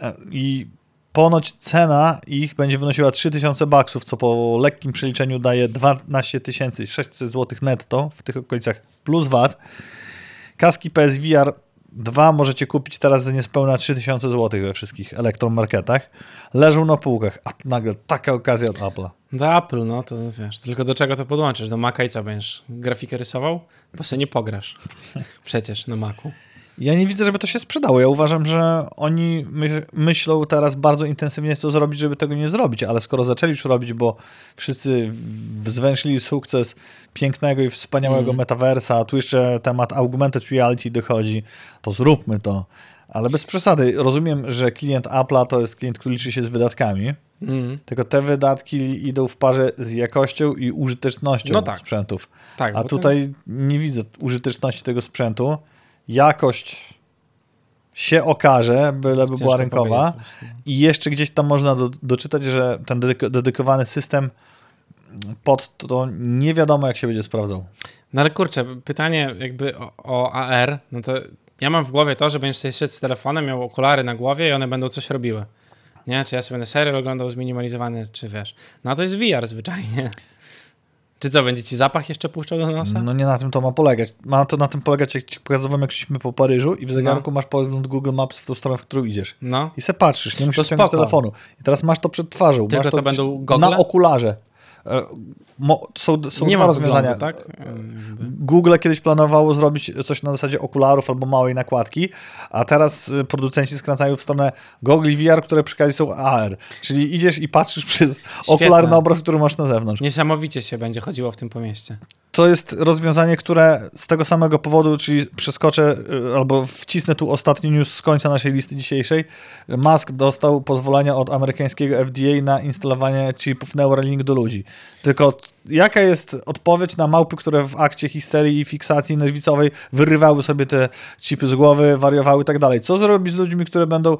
E, I ponoć cena ich będzie wynosiła 3000 baksów, co po lekkim przeliczeniu daje 12 600 zł netto w tych okolicach plus VAT. Kaski PSVR 2 możecie kupić teraz za niespełna 3000 zł we wszystkich elektromarketach. Leżą na półkach, a nagle taka okazja od Apple'a. do Apple, no to wiesz, tylko do czego to podłączysz? Do Maca i co będziesz? Grafikę rysował? Bo sobie nie pograsz. Przecież na Macu. Ja nie widzę, żeby to się sprzedało. Ja uważam, że oni my, myślą teraz bardzo intensywnie, co zrobić, żeby tego nie zrobić, ale skoro zaczęli już robić, bo wszyscy zwęszyli sukces pięknego i wspaniałego Mm. metaversa, a tu jeszcze temat augmented reality dochodzi, to zróbmy to. Ale bez przesady. Rozumiem, że klient Apple'a to jest klient, który liczy się z wydatkami, Mhm. tylko te wydatki idą w parze z jakością i użytecznością No tak. sprzętów. Tak, A tutaj nie widzę użyteczności tego sprzętu. Jakość się okaże, byleby ciężko była rynkowa. I jeszcze gdzieś tam można do, doczytać, że ten dedyk- dedykowany system pod to nie wiadomo, jak się będzie sprawdzał. No ale kurczę, pytanie jakby o, o AR, no to ja mam w głowie to, że będziesz sobie szedł z telefonem, miał okulary na głowie i one będą coś robiły. Nie? Czy ja sobie będę serial oglądał zminimalizowany, czy wiesz. No to jest VR zwyczajnie. Czy co, będzie ci zapach jeszcze puszczał do nosa? No nie na tym to ma polegać. Ma to na tym polegać, jak ci pokazywałem, jak szliśmy po Paryżu i w zegarku masz pogląd Google Maps w tą stronę, w którą idziesz. No. I se patrzysz, nie musisz To ciągnąć telefonu. I teraz masz to przed twarzą. Tylko masz to gdzieś będą gogle? Na okularze. E, są są nie ma rozwiązania. wyglądu, tak? Jakby. Google kiedyś planowało zrobić coś na zasadzie okularów albo małej nakładki, a teraz y, producenci skręcają w stronę gogli VR, które przy okazji są AR. Czyli idziesz i patrzysz przez okular na obraz, który masz na zewnątrz. Niesamowicie się będzie chodziło w tym po mieście. To jest rozwiązanie, które z tego samego powodu, czyli przeskoczę y, albo wcisnę tu ostatni news z końca naszej listy dzisiejszej. Musk dostał pozwolenia od amerykańskiego FDA na instalowanie chipów Neuralink do ludzi. Tylko jaka jest odpowiedź na małpy, które w akcie histerii i fiksacji nerwicowej wyrywały sobie te chipy z głowy, wariowały i tak dalej? Co zrobić z ludźmi, które będą,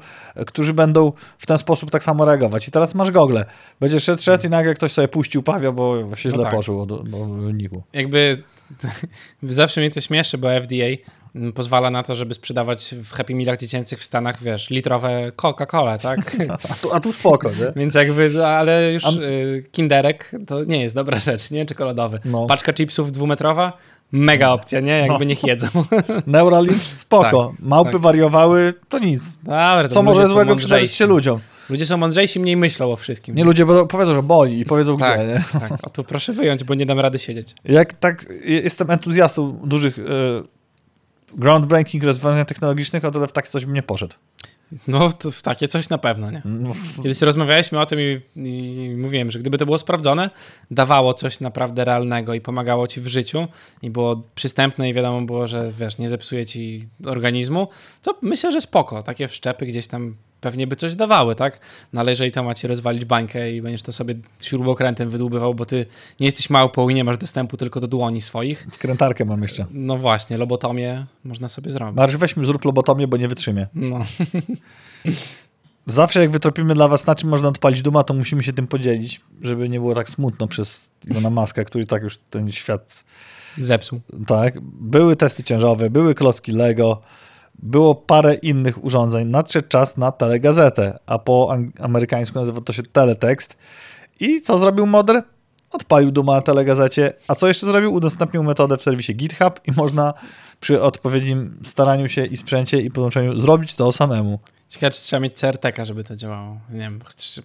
którzy będą w ten sposób tak samo reagować? I teraz masz gogle. Będziesz szedł, szedł i nagle ktoś sobie puścił pawia, bo się No źle tak. poczuł do wyniku. Jakby Zawsze mnie to śmieszy, bo FDA pozwala na to, żeby sprzedawać w Happy Mealach dziecięcych w Stanach, wiesz, litrowe Coca-Cola, tak? A tu, a tu spoko, nie? Więc jakby, ale już y, kinderek to nie jest dobra rzecz, nie? Czekoladowy. No. Paczka chipsów dwumetrowa, mega opcja, nie? Jakby No. niech jedzą. Neuralink, spoko. Tak, Małpy tak. wariowały, to nic. Dobra, to Co może złego przydarzyć się ludziom? Ludzie są mądrzejsi, mniej myślą o wszystkim. Nie, ludzie powiedzą, że boli i powiedzą tak, gdzie, nie? tak. O tu proszę wyjąć, bo nie dam rady siedzieć. Jak tak, jestem entuzjastą dużych e, groundbreaking rozwiązań technologicznych, o tyle w takie coś bym nie poszedł. No, to w takie coś na pewno, nie? No, Kiedyś rozmawialiśmy o tym i, i mówiłem, że gdyby to było sprawdzone, dawało coś naprawdę realnego i pomagało ci w życiu i było przystępne i wiadomo było, że wiesz, nie zepsuje ci organizmu, to myślę, że spoko. Takie wszczepy gdzieś tam pewnie by coś dawały, tak? No ale jeżeli to ma ci rozwalić bańkę i będziesz to sobie śrubokrętem wydłubywał, bo ty nie jesteś małpą i nie masz dostępu tylko do dłoni swoich, Skrętarkę mam jeszcze. no właśnie, lobotomię można sobie zrobić. Marsz, weźmy, zrób lobotomię, bo nie wytrzymie. No, Zawsze jak wytropimy dla was, na czym można odpalić duma, to musimy się tym podzielić, żeby nie było tak smutno przez Ilona Maska, który tak już ten świat... zepsuł. Tak, były testy ciężarowe, były klocki Lego, było parę innych urządzeń. Nadszedł czas na telegazetę, a po amerykańsku nazywa to się teletekst. I co zrobił Modr? Odpalił Duma na telegazecie. A co jeszcze zrobił? Udostępnił metodę w serwisie GitHub i można przy odpowiednim staraniu się i sprzęcie i podłączeniu zrobić to samemu. Ciekawe, czy trzeba mieć CRTK, żeby to działało. Nie wiem, czy-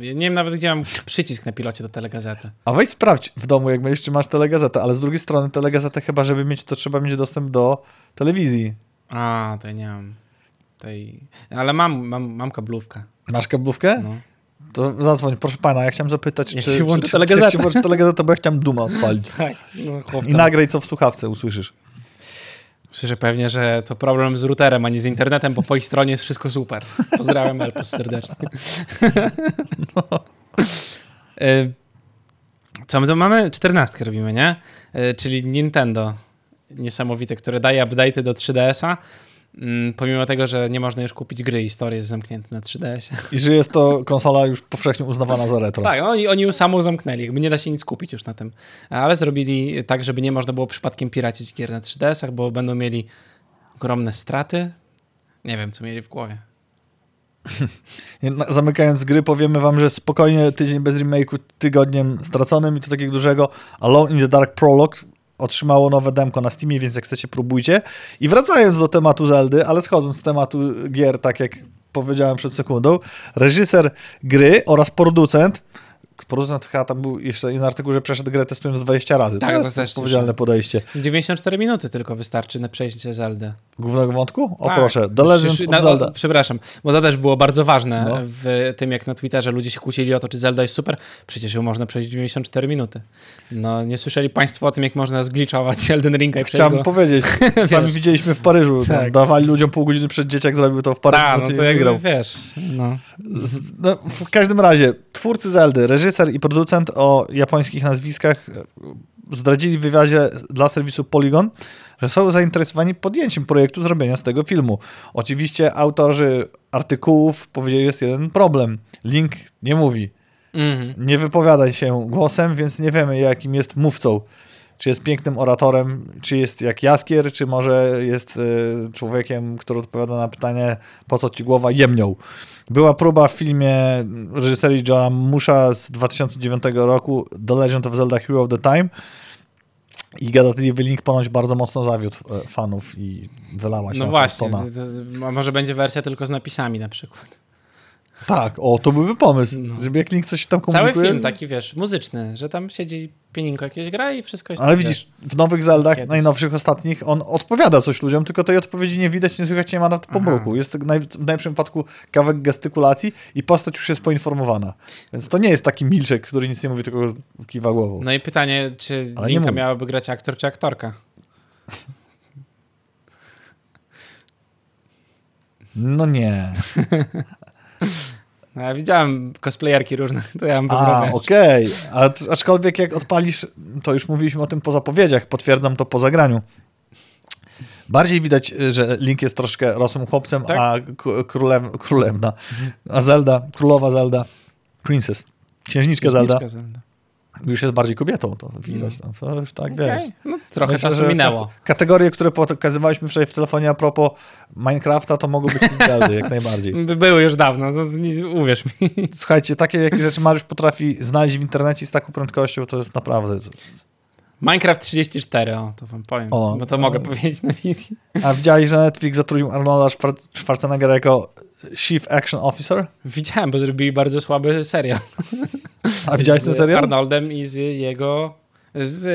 nie wiem nawet, gdzie mam przycisk na pilocie do telegazety. A weź sprawdź w domu, jak jeszcze masz telegazetę, ale z drugiej strony telegazetę chyba, żeby mieć, to trzeba mieć dostęp do telewizji. A, to ja nie mam tej... Ale mam, mam, mam kablówkę. Masz kablówkę? No. To zadzwoń, proszę pana, ja chciałem zapytać, Jak czy, się włączy czy, czy, telegazetę. jak się włączy telegazetę, bo ja chciałem Duma odpalić. Tak, no I nagraj, co w słuchawce usłyszysz. Słyszę pewnie, że to problem z routerem, a nie z internetem, bo po ich stronie jest wszystko super. Pozdrawiam Elpos serdecznie. Y, Co my tu mamy? 14 robimy, nie? Y, Czyli Nintendo niesamowite, które daje update'y do 3DS-a, mm, pomimo tego, że nie można już kupić gry, historia jest zamknięta na 3DS-ie. I że jest to konsola już powszechnie uznawana za retro. Tak, oni, oni ją samą zamknęli, jakby nie da się nic kupić już na tym. Ale zrobili tak, żeby nie można było przypadkiem piracić gier na 3DS-ach, bo będą mieli ogromne straty. Nie wiem, co mieli w głowie. Zamykając gry, powiemy wam, że spokojnie tydzień bez remake'u tygodniem straconym i to takiego dużego. Alone in the Dark Prologue otrzymało nowe demko na Steamie, więc jak chcecie, próbujcie. I wracając do tematu Zeldy, ale schodząc z tematu gier, tak jak powiedziałem przed sekundą, reżyser gry oraz producent Producent chyba tam był jeszcze jeden artykuł, że przeszedł grę testując 20 razy. Tak, to jest też odpowiedzialne podejście. 94 minuty tylko wystarczy na przejście Zeldy. Głównego wątku? O Tak. proszę, The Legend na- Zelda. O, przepraszam, bo to też było bardzo ważne No. w tym, jak na Twitterze ludzie się kłócili o to, czy Zelda jest super. Przecież ją można przejść w 94 minuty. No, nie słyszeli państwo o tym, jak można zgliczować Elden Ringa i przejść Chciałem go... powiedzieć, sami widzieliśmy w Paryżu, Tak. dawali ludziom pół godziny przed dzieciak, zrobił to w parę Tak, no i to wygrał. wiesz, no. Z- No, w każdym razie, twórcy Zeldy, reżyser i producent o japońskich nazwiskach zdradzili w wywiadzie dla serwisu Polygon, że są zainteresowani podjęciem projektu zrobienia z tego filmu. Oczywiście autorzy artykułów powiedzieli, że jest jeden problem. Link nie mówi, Mhm. nie wypowiada się głosem, więc nie wiemy, jakim jest mówcą. Czy jest pięknym oratorem, czy jest jak Jaskier, czy może jest e, człowiekiem, który odpowiada na pytanie, po co ci głowa jemnią. Była próba w filmie reżyserii Johna Musha z 2009 roku The Legend of Zelda Hero of the Time i gadatliwy link ponoć bardzo mocno zawiódł e, fanów i wylała się No właśnie, to- może będzie wersja tylko z napisami na przykład. Tak, o, to byłby pomysł, No. żeby jak link coś tam Cały komunikuje. film taki, wiesz, muzyczny, że tam siedzi pieninko jakieś gra i wszystko jest Ale tak, widzisz, wiesz, w nowych Zeldach, kiedyś. najnowszych, ostatnich, on odpowiada coś ludziom, tylko tej odpowiedzi nie widać, nie słychać, nie ma nawet pomruku. Jest naj, w najlepszym wypadku kawałek gestykulacji i postać już jest poinformowana. Więc to nie jest taki milczek, który nic nie mówi, tylko kiwa głową. No i pytanie, czy Ale Linka miałaby grać aktor czy aktorka? No nie. No, ja widziałem cosplayerki różne, to ja mam A, okej. A t- Aczkolwiek jak odpalisz, to już mówiliśmy o tym po zapowiedziach, potwierdzam to po zagraniu. Bardziej widać, że Link jest troszkę rosłym chłopcem, Tak? a k- królew, królewna, a Zelda, królowa Zelda, princess, księżniczka Zelda, Księżniczka Zelda. Już jest bardziej kobietą, to widać. Tam, to już tak, Okej, wiesz. No, trochę Myślę, czasu minęło. kate- Kategorie, które pokazywaliśmy wczoraj w telefonie a propos Minecrafta, to mogą być Zeldy, jak najbardziej. By Były już dawno, to nie, uwierz mi. Słuchajcie, takie jakie rzeczy Mariusz potrafi znaleźć w internecie z taką prędkością, to jest naprawdę... Minecraft 34, o, to wam powiem, O, bo to o. mogę powiedzieć na wizji. A widziałeś, że Netflix zatrudnił Arnolda Schwar- Schwarzeneggera jako Chief Action Officer? Widziałem, bo zrobili bardzo słaby serial. A widziałeś ten Z serial? Arnoldem i z jego... Z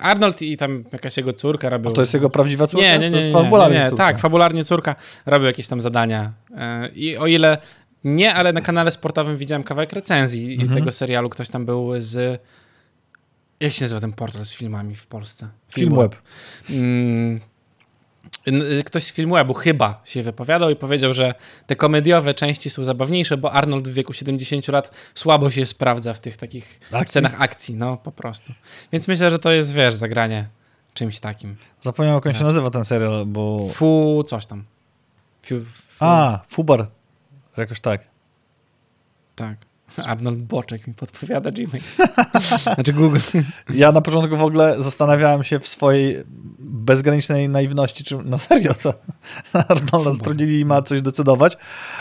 Arnold i tam jakaś jego córka robił... A to jest jego prawdziwa córka? Nie, nie, nie, To jest nie, fabularnie nie, nie. córka. Tak, fabularnie córka robił jakieś tam zadania. E, I o ile nie, ale na kanale sportowym widziałem kawałek recenzji Mhm. tego serialu. Ktoś tam był z... Jak się nazywa ten portal z filmami w Polsce? Filmweb. Mm, Ktoś z Filmwebu chyba się wypowiadał i powiedział, że te komediowe części są zabawniejsze, bo Arnold w wieku 70 lat słabo się sprawdza w tych takich Akcji? scenach akcji, no po prostu. Więc myślę, że to jest, wiesz, zagranie czymś takim. Zapomniałem, jak się nazywa ten serial, bo... Fu, coś tam. Fiu, fu, A, Fubar. Jakoś tak. Tak. Arnold Boczek mi podpowiada Gmail. Znaczy Google. Ja na początku w ogóle zastanawiałem się w swojej bezgranicznej naiwności, czy na serio to Arnolda zatrudnili i ma coś decydować,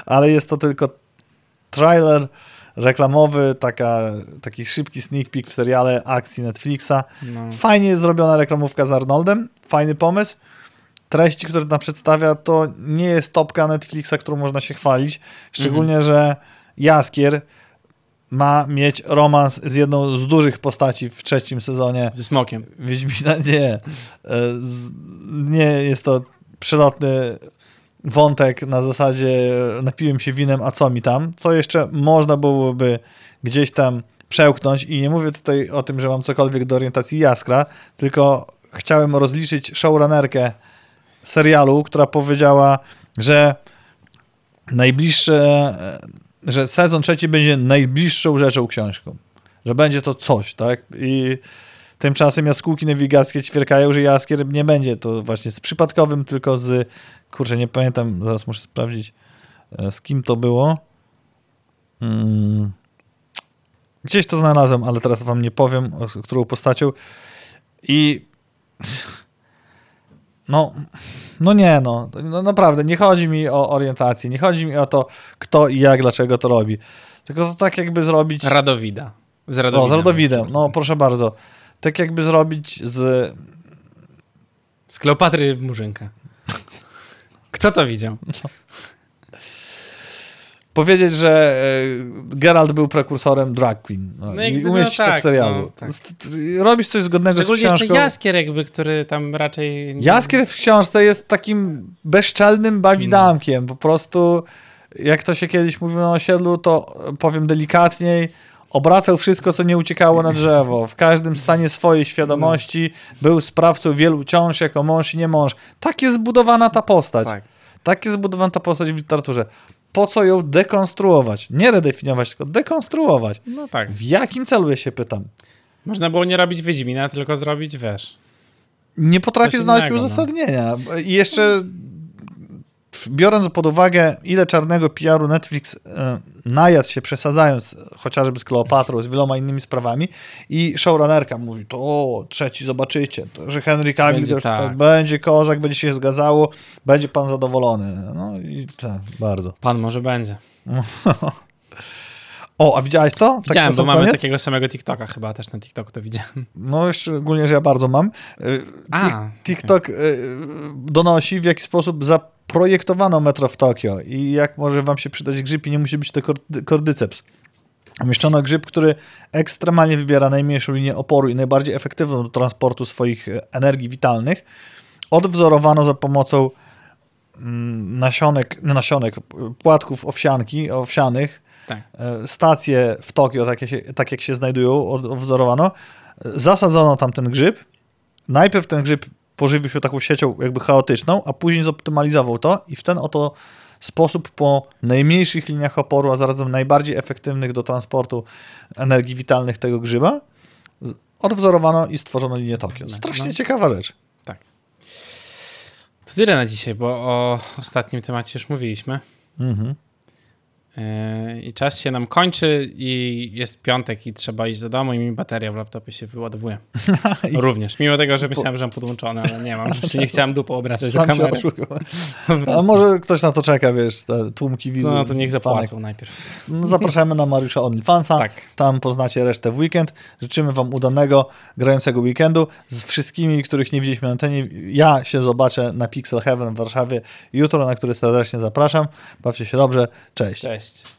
ale jest to tylko trailer reklamowy, taka, taki szybki sneak peek w seriale akcji Netflixa. No. Fajnie jest zrobiona reklamówka z Arnoldem, fajny pomysł. Treści, które tam przedstawia, to nie jest topka Netflixa, którą można się chwalić. Szczególnie, że Jaskier ma mieć romans z jedną z dużych postaci w trzecim sezonie Ze smokiem. Wiedźmina. Nie, E, nie jest to przelotny wątek na zasadzie napiłem się winem, a co mi tam? Co jeszcze można byłoby gdzieś tam przełknąć i nie mówię tutaj o tym, że mam cokolwiek do orientacji Jaskra, tylko chciałem rozliczyć showrunnerkę serialu, która powiedziała, że najbliższe, że sezon trzeci będzie najbliższą rzeczą książką. Że będzie to coś, tak? I tymczasem jaskółki nawigackie ćwierkają, że Jaskier nie będzie to właśnie z przypadkowym, tylko z, kurczę, nie pamiętam, zaraz muszę sprawdzić, e, z kim to było. Mm. Gdzieś to znalazłem, ale teraz wam nie powiem, o którą postacią. I no, no nie, no, no naprawdę, nie chodzi mi o orientację, nie chodzi mi o to, kto i jak, dlaczego to robi. Tylko to tak jakby zrobić... Radowida. Z No, Radowidem. z Radowidem, no proszę bardzo. Tak jakby zrobić z... Z Kleopatry Murzynka. Kto to widział? Powiedzieć, że e, Geralt był prekursorem drag queen. No, No I umieścić no to w tak, serialu. no, tak. Robisz coś zgodnego z Szczególnie książką. jeszcze Jaskier jakby, który tam raczej... Jaskier w książce jest takim bezczelnym bawidamkiem. Po prostu, jak to się kiedyś mówiło na osiedlu, to powiem delikatniej, obracał wszystko, co nie uciekało na drzewo. W każdym stanie swojej świadomości był sprawcą wielu ciąż jako mąż i nie mąż. Tak jest zbudowana ta postać. Tak. Tak jest zbudowana ta postać w literaturze. Po co ją dekonstruować? Nie redefiniować, tylko dekonstruować. No tak. W jakim celu, ja się pytam? Można było nie robić Wiedźmina, tylko zrobić, wiesz... Nie potrafię znaleźć innego, no. uzasadnienia. I jeszcze w- biorąc pod uwagę, ile czarnego PR-u Netflix e, najadł się, przesadzając chociażby z Kleopatrą, z wieloma innymi sprawami i showrunnerka mówi, to o, trzeci zobaczycie, to, że Henry Cavill Będzie tak. będzie kozak, będzie się zgadzało, będzie pan zadowolony. No i tak, bardzo. Pan może będzie. O, a widziałeś to? Tak Widziałem, bo mamy koniec? takiego samego TikToka chyba, też na TikToku to widziałem. No, szczególnie, że ja bardzo mam. Y, A. TikTok y, donosi, w jaki sposób zaprojektowano metro w Tokio i jak może wam się przydać grzyb i nie musi być to kordy- kordyceps. Umieszczono grzyb, który ekstremalnie wybiera najmniejszą linię oporu i najbardziej efektywną do transportu swoich e, energii witalnych. Odwzorowano za pomocą mm, nasionek, nie nasionek, płatków owsianki, owsianych, Tak. e, stacje w Tokio, tak jak się, tak jak się znajdują, od- odwzorowano. Zasadzono tam ten grzyb. Najpierw ten grzyb pożywił się taką siecią jakby chaotyczną, a później zoptymalizował to i w ten oto sposób po najmniejszych liniach oporu, a zarazem najbardziej efektywnych do transportu energii witalnych tego grzyba, odwzorowano i stworzono linię Tokio. Strasznie No. ciekawa rzecz. To tyle na dzisiaj, bo o ostatnim temacie już mówiliśmy. Mhm. Yy, I czas się nam kończy i jest piątek i trzeba iść do domu i mi bateria w laptopie się wyładowuje. Również, mimo tego, że myślałem, że mam podłączone, ale nie mam. Jeszcze nie chciałem dupą obracać Sam do kamery. A może ktoś na to czeka, wiesz, te tłumki widzów. No to niech zapłacą fanek. najpierw. No, Zapraszamy na Mariusza OnlyFansa. Tak. Tam poznacie resztę w weekend. Życzymy Wam udanego, grającego weekendu. Z wszystkimi, których nie widzieliśmy na antenie, ja się zobaczę na Pixel Heaven w Warszawie jutro, na który serdecznie zapraszam. Bawcie się dobrze. Cześć. Cześć. часть.